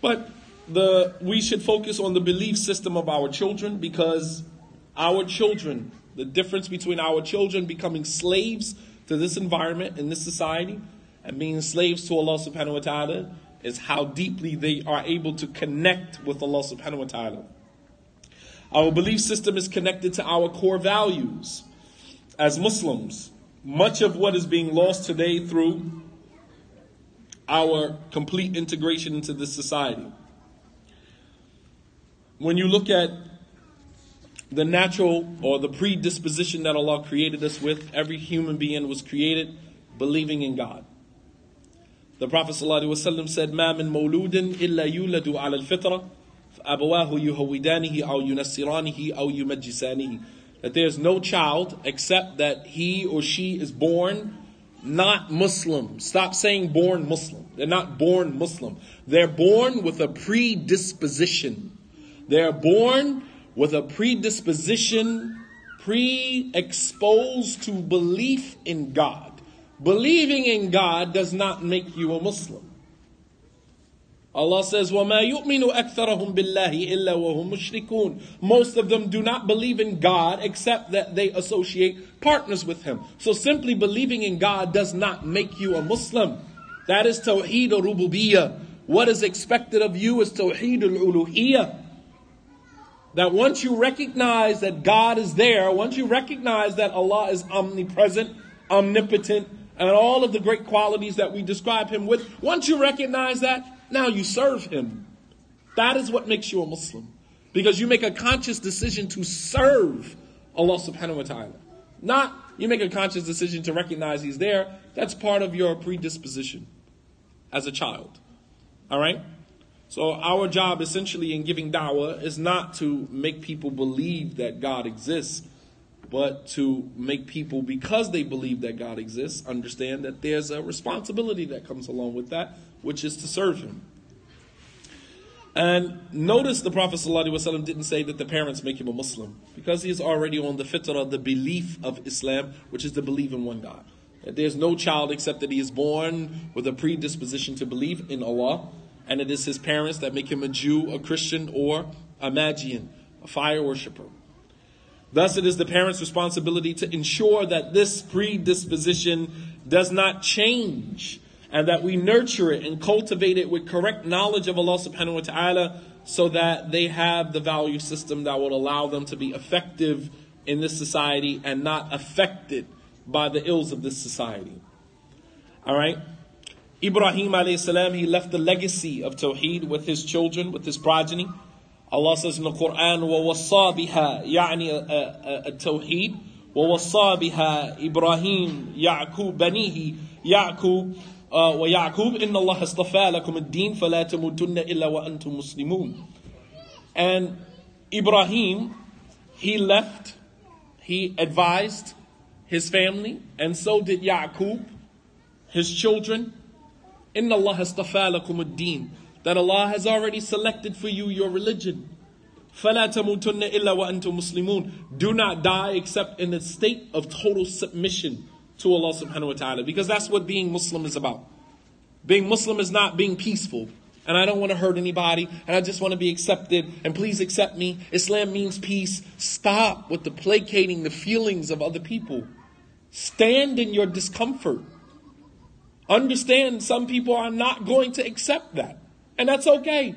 But the we should focus on the belief system of our children because our children, the difference between our children becoming slaves to this environment and this society and being slaves to Allah subhanahu wa ta'ala is how deeply they are able to connect with Allah subhanahu wa ta'ala. Our belief system is connected to our core values. As Muslims, much of what is being lost today through our complete integration into this society when you look at the natural or the predisposition that Allah created us with, every human being was created believing in God. The Prophet ﷺ said, ما من مولود إلا يولد على الفطرة فأبواه يهودانه أو ينصرانه أو يمجسانه That there's no child except that he or she is born not Muslim. Stop saying born Muslim. They're not born Muslim. They're born with a predisposition they're born with a predisposition, pre exposed to belief in God. Believing in God does not make you a Muslim. Allah says, وَمَا يُؤْمِنُ أَكْثَرَهُم بِاللَّهِ إِلَّا وَهُم مُشْرِكُونَ Most of them do not believe in God except that they associate partners with Him. So simply believing in God does not make you a Muslim. That is Tawheed al-Rububiyyah. What is expected of you is Tawheed al-Uluhiyyah. That once you recognize that God is there, once you recognize that Allah is omnipresent, omnipotent, and all of the great qualities that we describe Him with, once you recognize that, now you serve Him. That is what makes you a Muslim. Because you make a conscious decision to serve Allah subhanahu wa ta'ala. Not you make a conscious decision to recognize He's there. That's part of your predisposition as a child. All right? So our job essentially in giving da'wah is not to make people believe that God exists, but to make people, because they believe that God exists, understand that there's a responsibility that comes along with that, which is to serve Him. And notice the Prophet ﷺ didn't say that the parents make him a Muslim, because he is already on the fitrah, the belief of Islam, which is to believe in one God. That there's no child except that he is born with a predisposition to believe in Allah and it is his parents that make him a Jew, a Christian, or a Magian, a fire worshiper. Thus, it is the parents' responsibility to ensure that this predisposition does not change and that we nurture it and cultivate it with correct knowledge of Allah subhanahu wa ta'ala so that they have the value system that will allow them to be effective in this society and not affected by the ills of this society. All right? Ibrahim alayhi salam, he left the legacy of Tawheed with his children, with his progeny. Allah says in the Quran, وَوَصَّى بِهَا يعني التوحيد وَوَصَّى بِهَا إبراهيم يعقوب بنيه يعقوب ويعقوب إن الله اصطفى لكم الدين فلا تموتن إلا وأنتم مسلمون. And Ibrahim, he left, he advised his family, and so did Yaqub, his children, Inna Allah lakum ad-din. That Allah has already selected for you your religion. فَلَا تَمُوتُنَّ إِلَّا وَأَنْتُمْ مُسْلِمُونَ Do not die except in a state of total submission to Allah subhanahu wa ta'ala. Because that's what being Muslim is about. Being Muslim is not being peaceful. And I don't want to hurt anybody. And I just want to be accepted. And please accept me. Islam means peace. Stop with the placating the feelings of other people. Stand in your discomfort. Understand some people are not going to accept that. And that's okay.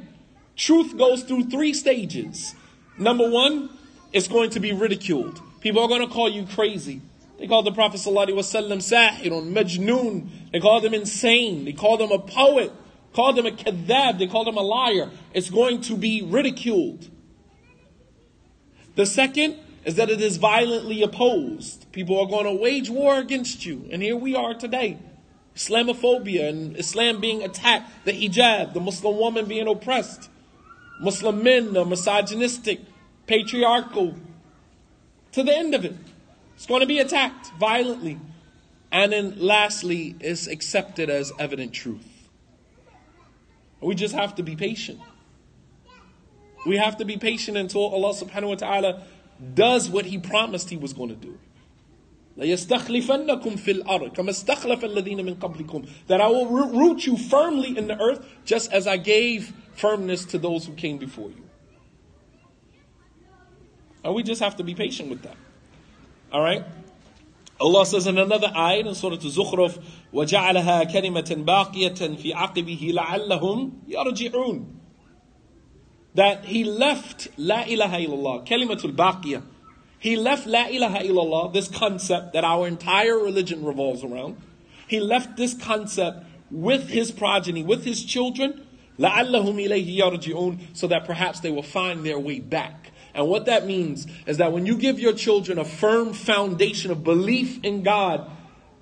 Truth goes through three stages. Number one, it's going to be ridiculed. People are going to call you crazy. They called the Prophet ﷺ sahirun, majnoon. They called him insane. They called him a poet. Called him a kadhab. They called him a liar. It's going to be ridiculed. The second is that it is violently opposed. People are going to wage war against you. And here we are today. Islamophobia and Islam being attacked, the hijab, the Muslim woman being oppressed. Muslim men are misogynistic, patriarchal, to the end of it. It's going to be attacked violently. And then lastly, it's accepted as evident truth. We just have to be patient. We have to be patient until Allah subhanahu wa ta'ala does what He promised He was going to do. لَيَسْتَخْلِفَنَّكُمْ فِي الْأَرْضِ كَمَا اسْتَخْلَفَ الَّذِينَ مِنْ قَبْلِكُمْ That I will root you firmly in the earth just as I gave firmness to those who came before you. And we just have to be patient with that. All right? Allah says in another ayah in Surah Zukhruf, وَجَعَلَهَا كَلِمَةً بَاقِيَةً فِي عَقِبِهِ لَعَلَّهُمْ يَرْجِعُونَ That he left La ilaha illallah, kalimatul baqiyah. He left La ilaha illallah, this concept that our entire religion revolves around. He left this concept with his progeny, with his children, لَعَلَّهُمْ إِلَيْهِ يَرْجِعُونَ So that perhaps they will find their way back. And what that means is that when you give your children a firm foundation of belief in God,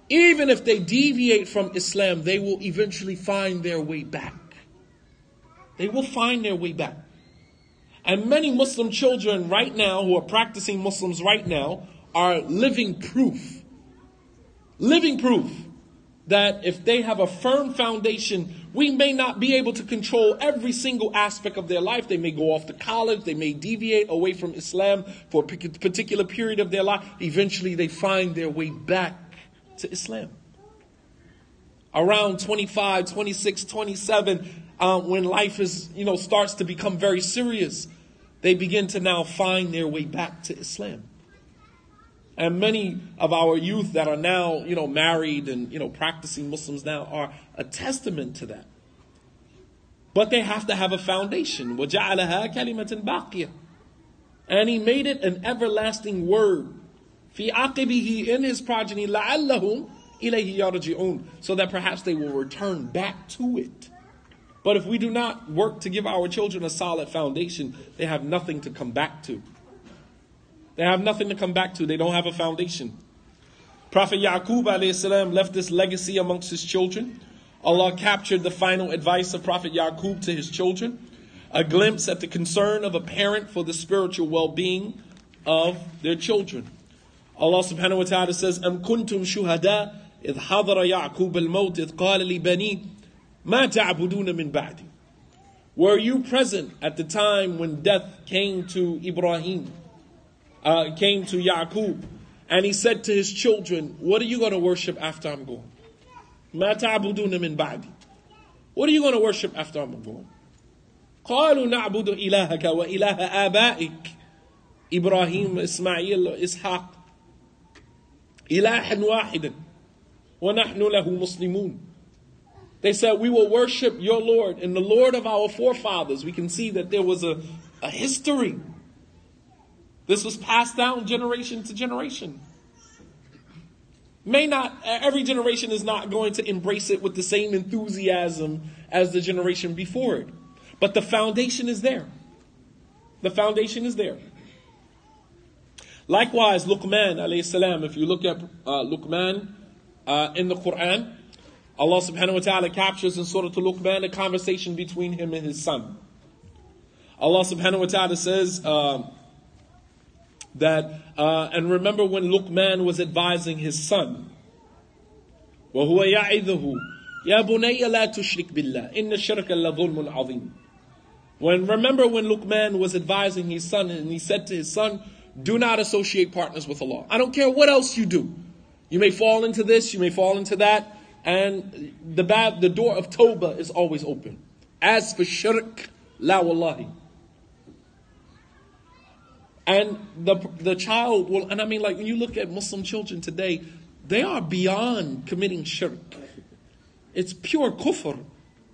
even if they deviate from Islam, they will eventually find their way back. They will find their way back. And many Muslim children right now who are practicing Muslims right now are living proof. Living proof that if they have a firm foundation, we may not be able to control every single aspect of their life. They may go off to college, they may deviate away from Islam for a particular period of their life. Eventually, they find their way back to Islam. Around 25, 26, 27, um, when life is, you know, starts to become very serious, they begin to now find their way back to Islam. And many of our youth that are now, you know, married and, you know, practicing Muslims now are a testament to that. But they have to have a foundation. وَجَعَلَهَا كَلِمَةً بَاقِيَةً And he made it an everlasting word. فِي عَقِبِهِ In his progeny, لَعَلَّهُمْ إِلَيْهِ يَرْجِعُونَ So that perhaps they will return back to it. But if we do not work to give our children a solid foundation, they have nothing to come back to. They have nothing to come back to. They don't have a foundation. Prophet Yaqub salam left this legacy amongst his children. Allah captured the final advice of Prophet Yaqub to his children, a glimpse at the concern of a parent for the spiritual well-being of their children. Allah subhanahu wa ta'ala says, أَمْ كُنْتُمْ شُهَدَاء إِذْ حَضَرَ يَعْقُوبَ الْمَوْتِ إِذْ قَالَ لِبَنِيهِ مَا تَعْبُدُونَ مِنْ بَعْدِي Were you present at the time when death came to Ibrahim, uh, came to Yaqub, and he said to his children, What are you going to worship after I'm gone? ما تعبدون من بعدي What are you going to worship after I'm gone? قالوا نعبد إلهك وإله آبائك إبراهيم إسماعيل إسحاق إلها واحدا ونحن له مسلمون they said, We will worship your Lord and the Lord of our forefathers. We can see that there was a, a history. This was passed down generation to generation. May not, every generation is not going to embrace it with the same enthusiasm as the generation before it. But the foundation is there. The foundation is there. Likewise, Luqman alayhi salam, if you look at uh, Luqman uh, in the Quran, Allah subhanahu wa ta'ala captures in Surah Luqman a conversation between him and his son. Allah subhanahu wa ta'ala says, uh, that, uh, and remember when Luqman was advising his son, وَهُوَ يَعِذُهُ Ya bunayya la tushrik billah. Inna shirka la dhulmun azim. When remember when Luqman was advising his son and he said to his son, "Do not associate partners with Allah. I don't care what else you do. You may fall into this, you may fall into that, and the bad, the door of Toba is always open. As for shirk, la wallahi. And the the child will, and I mean, like when you look at Muslim children today, they are beyond committing shirk. It's pure kufr.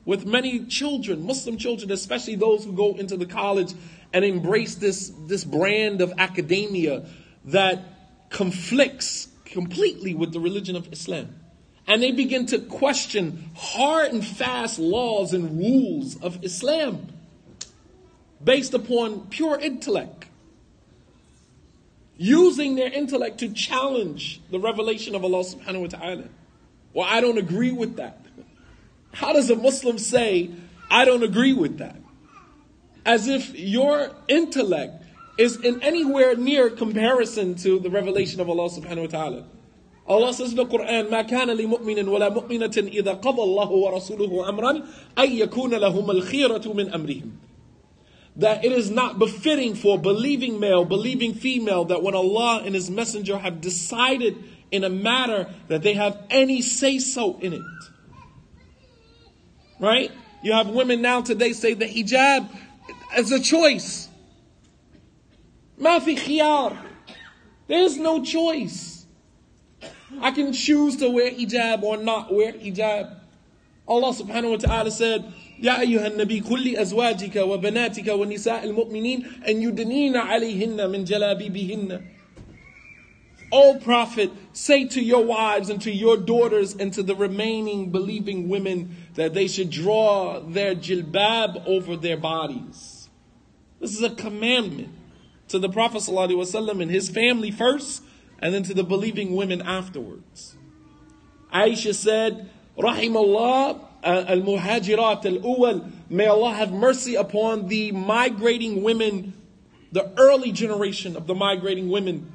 With many children, Muslim children, especially those who go into the college and embrace this, this brand of academia that conflicts completely with the religion of Islam. And they begin to question hard and fast laws and rules of Islam based upon pure intellect using their intellect to challenge the revelation of Allah subhanahu wa ta'ala. Well, I don't agree with that. How does a Muslim say, I don't agree with that? As if your intellect is in anywhere near comparison to the revelation of Allah subhanahu wa ta'ala. Allah says in the Quran, ما كان لمؤمن ولا مؤمنة إذا قضى الله ورسوله أمرا أن يكون لهم الخيرة من أمرهم that it is not befitting for believing male, believing female, that when Allah and His Messenger have decided in a matter that they have any say so in it. Right? You have women now today say the hijab is a choice. ما في خيار. There's no choice. I can choose to wear hijab or not wear hijab. Allah subhanahu wa ta'ala said, يا أيها النبي كل أزواجك وبناتك ونساء المؤمنين أن يدنين عليهن من جلابيبهن O Prophet, say to your wives and to your daughters and to the remaining believing women that they should draw their jilbab over their bodies. This is a commandment to the Prophet ﷺ and his family first, and then to the believing women afterwards. Aisha said, Rahimallah uh, al-muhajirat al-uwal. May Allah have mercy upon the migrating women, the early generation of the migrating women.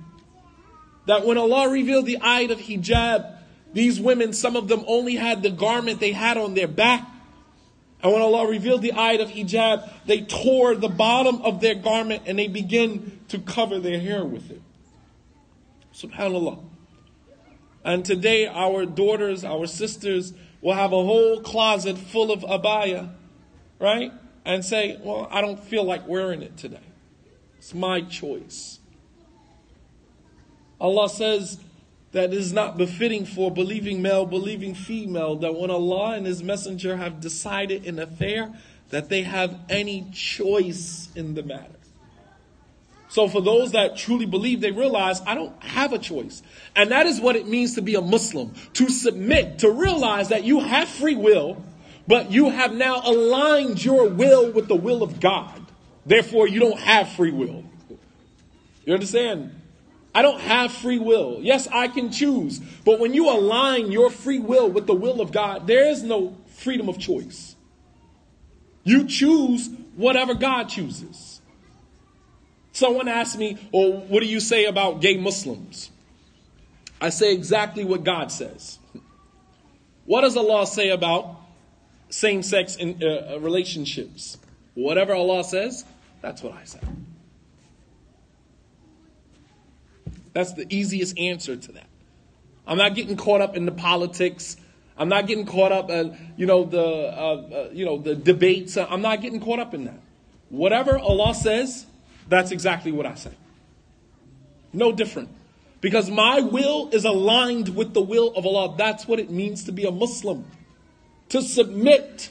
That when Allah revealed the ayat of hijab, these women, some of them only had the garment they had on their back. And when Allah revealed the ayat of hijab, they tore the bottom of their garment and they begin to cover their hair with it. Subhanallah. And today, our daughters, our sisters, will have a whole closet full of abaya, right? And say, well, I don't feel like wearing it today. It's my choice. Allah says that is not befitting for believing male, believing female, that when Allah and His Messenger have decided an affair, that they have any choice in the matter. So for those that truly believe, they realize I don't have a choice. And that is what it means to be a Muslim. To submit, to realize that you have free will, but you have now aligned your will with the will of God. Therefore, you don't have free will. You understand? I don't have free will. Yes, I can choose. But when you align your free will with the will of God, there is no freedom of choice. You choose whatever God chooses. Someone asked me, well, what do you say about gay Muslims? I say exactly what God says. What does Allah say about same sex uh, uh, relationships? Whatever Allah says, that's what I say. That's the easiest answer to that. I'm not getting caught up in the politics. I'm not getting caught up in, you know, the, uh, uh, you know, the debates. I'm not getting caught up in that. Whatever Allah says, that's exactly what I say. No different. Because my will is aligned with the will of Allah. That's what it means to be a Muslim. To submit,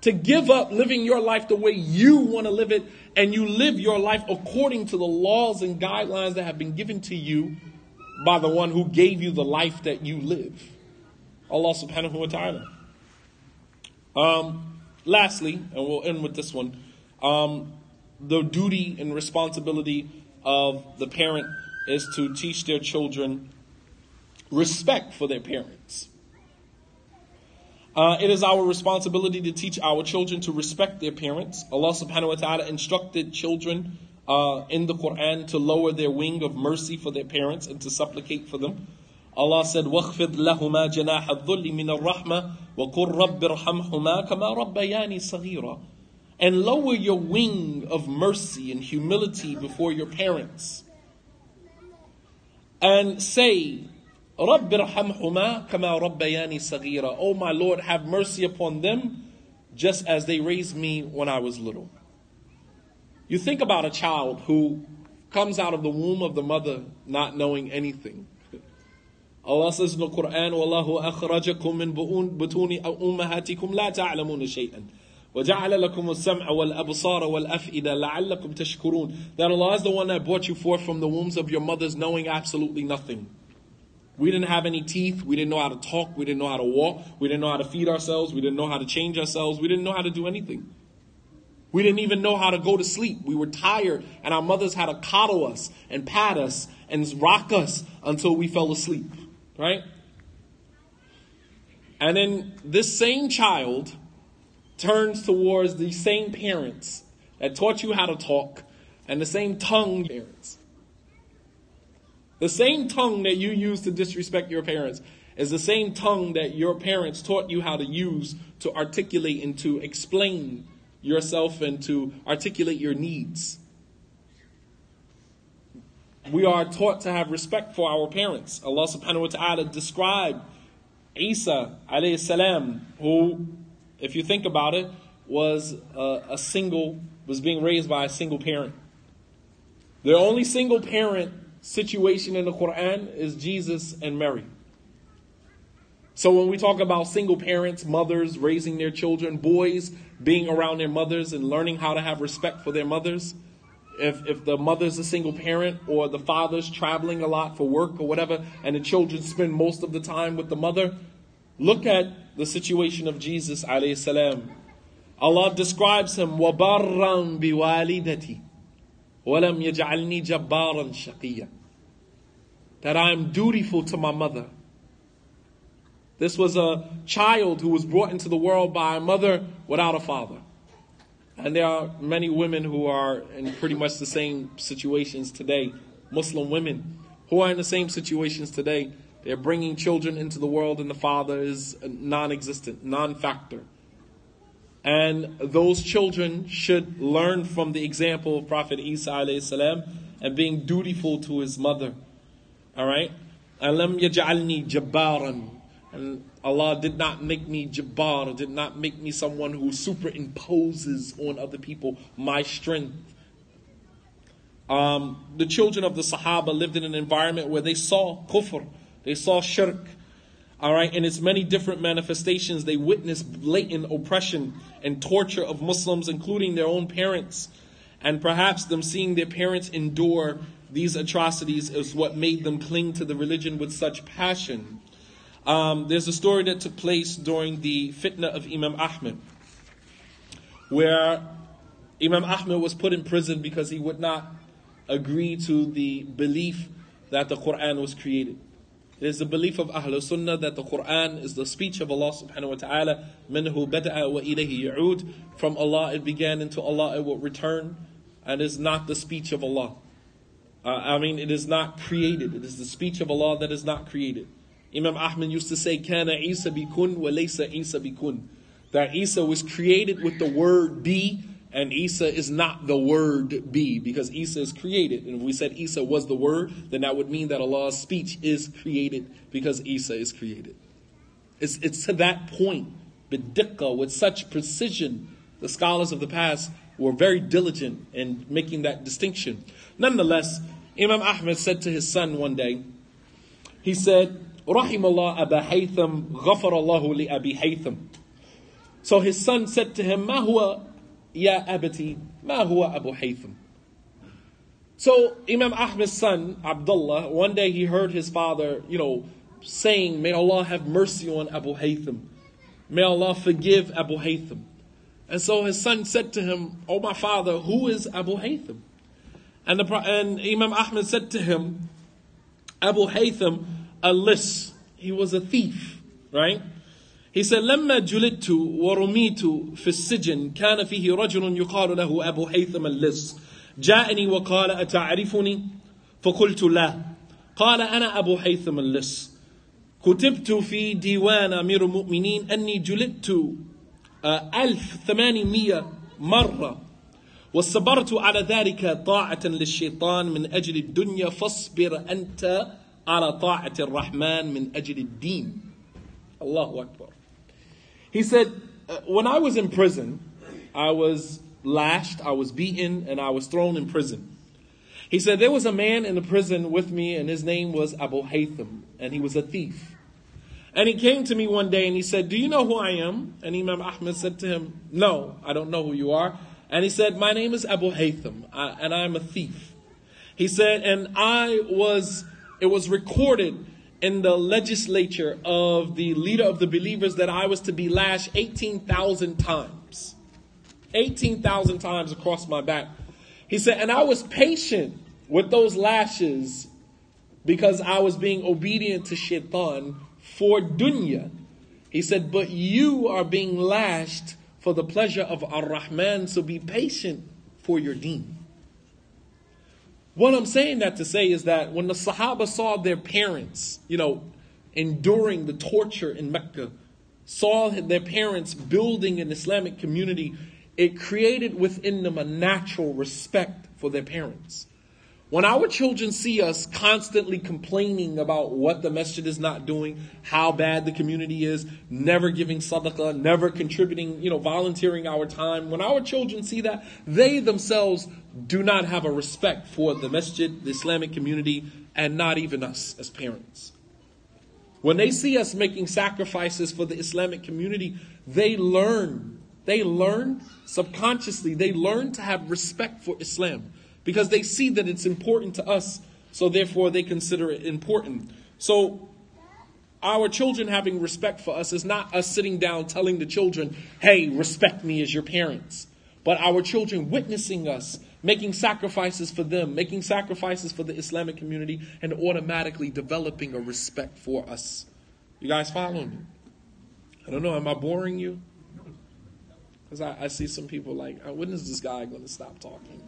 to give up living your life the way you want to live it, and you live your life according to the laws and guidelines that have been given to you by the one who gave you the life that you live. Allah subhanahu wa ta'ala. Um, lastly, and we'll end with this one. Um, the duty and responsibility of the parent is to teach their children respect for their parents. Uh, it is our responsibility to teach our children to respect their parents. Allah subhanahu wa ta'ala instructed children uh, in the Quran to lower their wing of mercy for their parents and to supplicate for them. Allah said, وَاخْفِضْ لَهُمَا جَنَاحَ الذُّلِّ مِنَ الرَّحْمَةِ وَقُلْ رَبِّ ارْحَمْهُمَا كَمَا رَبَّيَانِي صَغِيرًا And lower your wing of mercy and humility before your parents. And say, رَبِّ ارْحَمْهُمَا كَمَا رَبَّيَانِي صَغِيرًا Oh my Lord, have mercy upon them just as they raised me when I was little. You think about a child who comes out of the womb of the mother not knowing anything. Allah says in the Quran, وَاللَّهُ أَخْرَجَكُم مِّن بُطُونِ أُمَّهَاتِكُمْ لَا تَعْلَمُونَ شَيْئًا وَجَعَلَ لَكُمُ السَّمْعَ وَالْأَبْصَارَ وَالْأَفْئِدَةَ لَعَلَّكُمْ تَشْكُرُونَ That Allah is the one that brought you forth from the wombs of your mothers knowing absolutely nothing. We didn't have any teeth. We didn't know how to talk. We didn't know how to walk. We didn't know how to feed ourselves. We didn't know how to change ourselves. We didn't know how to do anything. We didn't even know how to go to sleep. We were tired, and our mothers had to coddle us and pat us and rock us until we fell asleep. Right? And then this same child turns towards the same parents that taught you how to talk and the same tongue parents. The same tongue that you use to disrespect your parents is the same tongue that your parents taught you how to use to articulate and to explain yourself and to articulate your needs. We are taught to have respect for our parents. Allah subhanahu wa ta'ala described Isa alayhi salam, who, if you think about it, was a, a single, was being raised by a single parent. The only single parent situation in the Quran is Jesus and Mary. So when we talk about single parents, mothers raising their children, boys being around their mothers and learning how to have respect for their mothers, if, if the mother's a single parent or the father's traveling a lot for work or whatever, and the children spend most of the time with the mother, look at the situation of Jesus alayhi salam. Allah describes him, وَبَرًّا بِوَالِدَتِي وَلَمْ يَجْعَلْنِي جَبَّارًا شَقِيًّا That I am dutiful to my mother. This was a child who was brought into the world by a mother without a father. And there are many women who are in pretty much the same situations today, Muslim women who are in the same situations today. they're bringing children into the world and the father is non existent, non factor. And those children should learn from the example of Prophet Isa alayhi and being dutiful to his mother. All right? Alam yaj'alni jabbaran. And Allah did not make me jabbar, did not make me someone who superimposes on other people my strength. Um, the children of the Sahaba lived in an environment where they saw kufr, they saw shirk, all right, in its many different manifestations. They witnessed blatant oppression and torture of Muslims, including their own parents. And perhaps them seeing their parents endure these atrocities is what made them cling to the religion with such passion. Um, there's a story that took place during the fitna of Imam Ahmed, where Imam Ahmed was put in prison because he would not agree to the belief that the Quran was created. It is the belief of Ahlul Sunnah that the Quran is the speech of Allah subhanahu wa ta'ala. Minhu bada'a wa ilayhi yu'ud. From Allah it began, and to Allah it will return. And is not the speech of Allah. Uh, I mean, it is not created. It is the speech of Allah that is not created. Imam Ahmed used to say, Kana Isa bikun wa laysa Isa bikun. That Isa was created with the word be, and Isa is not the word be because Isa is created. And if we said Isa was the word, then that would mean that Allah's speech is created because Isa is created. It's, it's to that point, bidikka, with such precision, the scholars of the past were very diligent in making that distinction. Nonetheless, Imam Ahmed said to his son one day, he said, Rahimallah abu Haytham, Ghafarallahu li Abi Haytham. So his son said to him, Ma huwa Ya abati, ma huwa Abu Haytham? So Imam Ahmed's son, Abdullah, one day he heard his father, you know, saying, May Allah have mercy on Abu Haytham. May Allah forgive Abu Haytham. And so his son said to him, "O oh my father, who is Abu Haytham? And, the, and Imam Ahmed said to him, Abu Haytham, al-Lis. He was a thief, right? He said لما جلدت ورميت في السجن كان فيه رجل يقال له أبو هيثم اللص جاءني وقال أتعرفني فقلت لا قال أنا أبو هيثم اللص كتبت في ديوان أمير المؤمنين أني جلدت ألف ثمانمية مرة وصبرت على ذلك طاعة للشيطان من أجل الدنيا فاصبر أنت على طاعة الرحمن من أجل الدين الله أكبر He said, uh, when I was in prison, I was lashed, I was beaten, and I was thrown in prison. He said, there was a man in the prison with me, and his name was Abu Haytham, and he was a thief. And he came to me one day and he said, Do you know who I am? And Imam Ahmed said to him, No, I don't know who you are. And he said, My name is Abu Haytham, and I'm a thief. He said, And I was, it was recorded in the legislature of the leader of the believers that I was to be lashed 18,000 times. 18,000 times across my back. He said, and I was patient with those lashes because I was being obedient to shaitan for dunya. He said, but you are being lashed for the pleasure of Ar-Rahman, so be patient for your deen. What I'm saying that to say is that when the Sahaba saw their parents, you know, enduring the torture in Mecca, saw their parents building an Islamic community, it created within them a natural respect for their parents. When our children see us constantly complaining about what the masjid is not doing, how bad the community is, never giving sadaqah, never contributing, you know, volunteering our time, when our children see that, they themselves do not have a respect for the masjid, the Islamic community, and not even us as parents. When they see us making sacrifices for the Islamic community, they learn, they learn subconsciously, they learn to have respect for Islam because they see that it's important to us, so therefore they consider it important. So our children having respect for us is not us sitting down telling the children, hey, respect me as your parents, but our children witnessing us, making sacrifices for them, making sacrifices for the Islamic community, and automatically developing a respect for us. You guys following me? I don't know, am I boring you? Because I, I, see some people like, uh, when is this guy going to stop talking?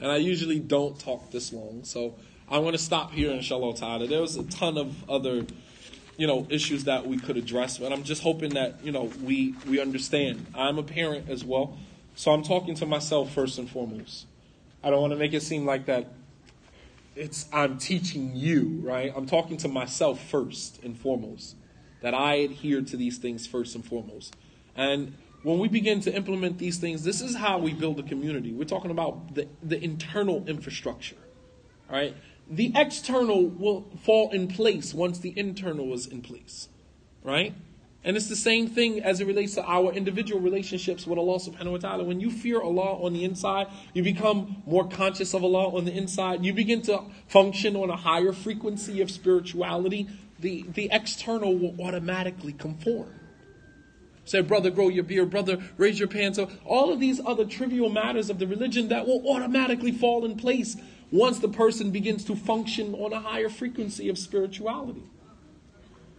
and I usually don't talk this long. So I want to stop here, inshallah ta'ala. There was a ton of other, you know, issues that we could address, but I'm just hoping that, you know, we, we understand. I'm a parent as well, so I'm talking to myself first and foremost. I don't want to make it seem like that it's I'm teaching you, right? I'm talking to myself first and foremost. That I adhere to these things first and foremost. And when we begin to implement these things, this is how we build a community. We're talking about the, the internal infrastructure, right? The external will fall in place once the internal is in place, right? And it's the same thing as it relates to our individual relationships with Allah subhanahu wa ta'ala. When you fear Allah on the inside, you become more conscious of Allah on the inside. You begin to function on a higher frequency of spirituality. The, the external will automatically conform. Say, brother, grow your beard, brother, raise your pants. All of these other trivial matters of the religion that will automatically fall in place once the person begins to function on a higher frequency of spirituality.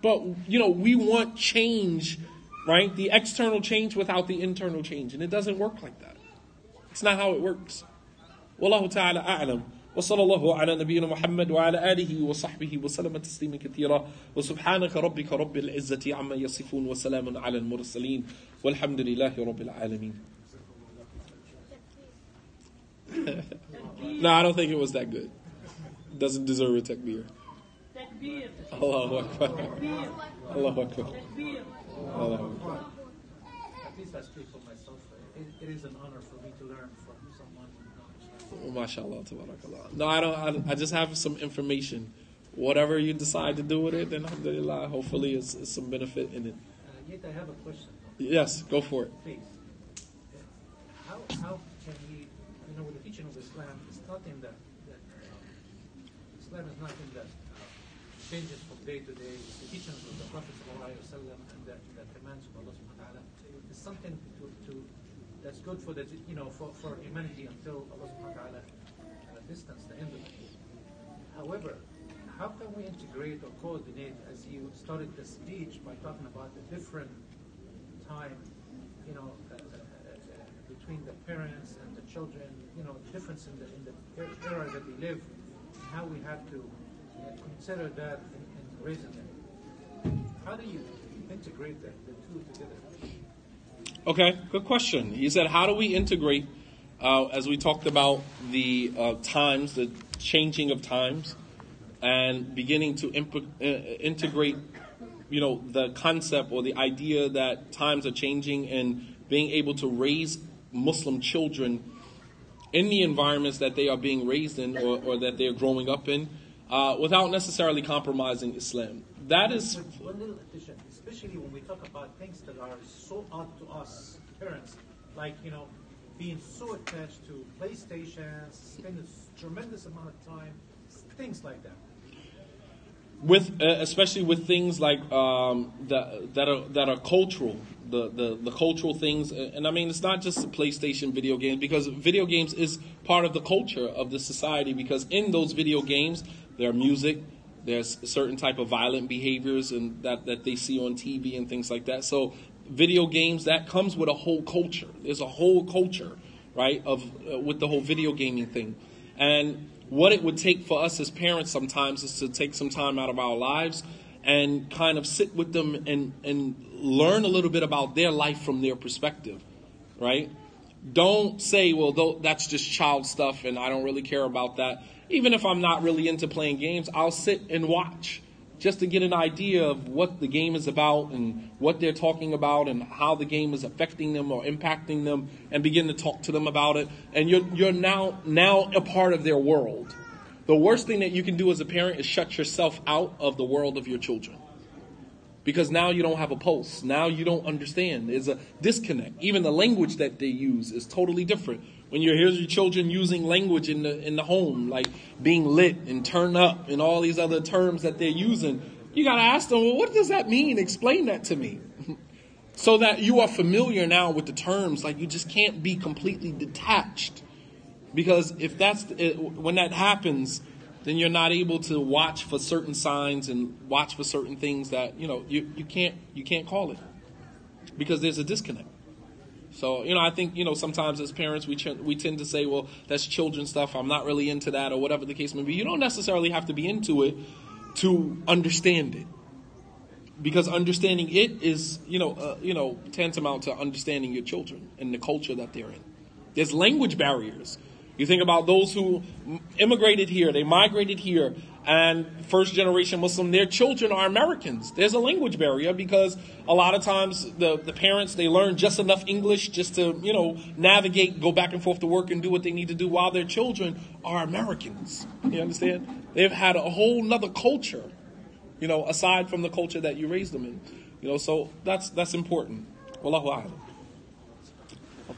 But, you know, we want change, right? The external change without the internal change. And it doesn't work like that. It's not how it works. Wallahu ta'ala a'lam. وصلى الله على نبينا محمد وعلى آله وصحبه وسلم تسليما كثيرا وسبحانك ربك رب العزة عما يصفون وسلام على المرسلين والحمد لله رب العالمين no, I don't think it was that good. Doesn't deserve a takbir. Allahu Akbar. Allahu Akbar. At least I speak for myself. It, it is an honor for me to learn from well, mashallah. No, I don't. I, I, just have some information. Whatever you decide to do with it, then alhamdulillah, hopefully it's, it's some benefit in it. Uh, yet I have a question. Yes, go for it. Please. How, how can we, you know, with the teaching of Islam, it's nothing that, that uh, Islam is not in that changes from day to day. The teachings of the Prophet and that, that commands of Allah subhanahu wa ta'ala. It's something to, to that's good for the you know for, for humanity until Allah subhanahu wa ta'ala uh, distance the end of it. However, how can we integrate or coordinate as you started the speech by talking about the different time, you know, uh, uh, uh between the parents and the children, you know, the difference in the in the era that we live, and how we have to consider that in, in them. how do you integrate the, the two together? Okay, good question. He said, how do we integrate, uh, as we talked about the uh, times, the changing of times, and beginning to imp- uh, integrate, you know, the concept or the idea that times are changing and being able to raise Muslim children in the environments that they are being raised in or, or that they're growing up in uh, without necessarily compromising Islam. That is one little addition, especially when we talk about things that are so odd to us parents, like you know, being so attached to PlayStations, spending a tremendous amount of time, things like that. with uh, especially with things like um, that that are that are cultural, the, the the cultural things, uh, and I mean it's not just the PlayStation video games because video games is part of the culture of the society because in those video games there are music, there's certain type of violent behaviors and that that they see on TV and things like that. So video games that comes with a whole culture. There's a whole culture, right, of uh, with the whole video gaming thing, and what it would take for us as parents sometimes is to take some time out of our lives and kind of sit with them and, and learn a little bit about their life from their perspective, right? Don't say, well, that's just child stuff and I don't really care about that. Even if I'm not really into playing games, I'll sit and watch just to get an idea of what the game is about and what they're talking about and how the game is affecting them or impacting them and begin to talk to them about it. And you're, you're now, now a part of their world. The worst thing that you can do as a parent is shut yourself out of the world of your children. Because now you don't have a pulse. Now you don't understand. There's a disconnect. Even the language that they use is totally different. When you hear your children using language in the in the home, like being lit and turn up and all these other terms that they're using, you gotta ask them, well, what does that mean? Explain that to me. so that you are familiar now with the terms, like you just can't be completely detached. Because if that's when that happens, then you're not able to watch for certain signs and watch for certain things that you know you, you can't you can't call it because there's a disconnect. So you know, I think you know sometimes as parents we ch- we tend to say, well, that's children stuff. I'm not really into that, or whatever the case may be. You don't necessarily have to be into it to understand it, because understanding it is you know uh, you know tantamount to understanding your children and the culture that they're in. There's language barriers. You think about those who immigrated here, they migrated here, and first generation Muslim, their children are Americans. There's a language barrier because a lot of times the, the parents, they learn just enough English just to, you know, navigate, go back and forth to work and do what they need to do while their children are Americans. You understand? They've had a whole nother culture, you know, aside from the culture that you raised them in. You know, so that's that's important. Wallahu a'lam. We're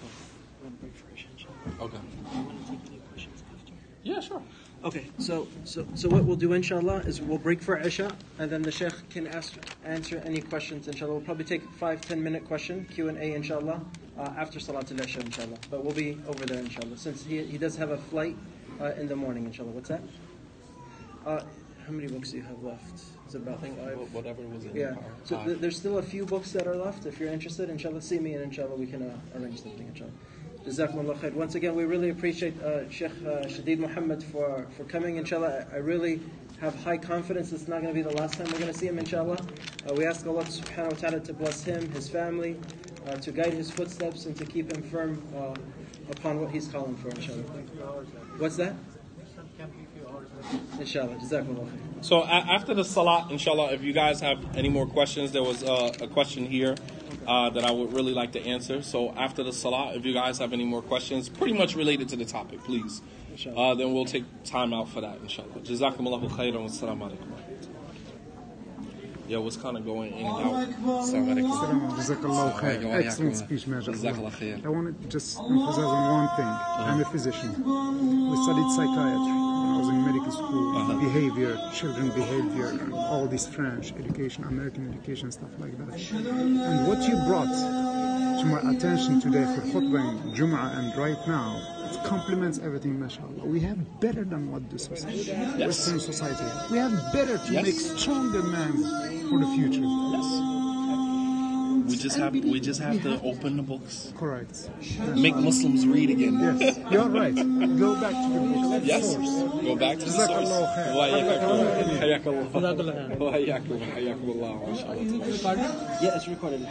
gonna break for Isha, inshallah. Okay. You want to take any questions after? Yeah, sure. Okay, so so so what we'll do inshallah is we'll break for Isha and then the Sheikh can ask, answer any questions inshallah. We'll probably take five ten minute question Q and A inshallah uh, after Salatul Isha inshallah. But we'll be over there inshallah since he he does have a flight uh, in the morning inshallah. What's that? Uh, how many books do you have left? Is about I think five? whatever was in Yeah. the car. So th- there's still a few books that are left. If you're interested, inshallah, see me and inshallah we can uh, arrange something. Inshallah. Jazakumullah khair. Once again, we really appreciate uh, Sheikh uh, Shadeed Muhammad for, for coming. Inshallah, I, I really have high confidence it's not going to be the last time we're going to see him. Inshallah, uh, we ask Allah Subhanahu wa Taala to bless him, his family, uh, to guide his footsteps, and to keep him firm uh, upon what he's calling for. Inshallah. What's that? Inshallah. So after the salat, inshallah, if you guys have any more questions, there was uh, a question here uh, that I would really like to answer. So after the salat, if you guys have any more questions, pretty much related to the topic, please, uh, then we'll take time out for that, inshallah. Jazakumullahu khairan wa. Yeah, what's kind of going in and out. Assalamu alaikum. Salam, Jazakallah khair. Wa alaikum Excellent assalam. speech, Jazakallah I want to just emphasize on one thing. I'm a physician. We studied psychiatry when I was in medical school, Uh-huh. behavior, children behavior, and all this French education, American education, stuff like that. And what you brought to my attention today for khutbah and Jum'ah and right now, it complements everything, mashallah. We have better than what the society, yes. Western society. We have better to yes. make stronger men for the future. Yes. We just have we just have to open the books. Correct. Make Muslims read again. Yes, you're right. Go back to the books. Yes. Source. Go back to the source. Yeah, it's recorded.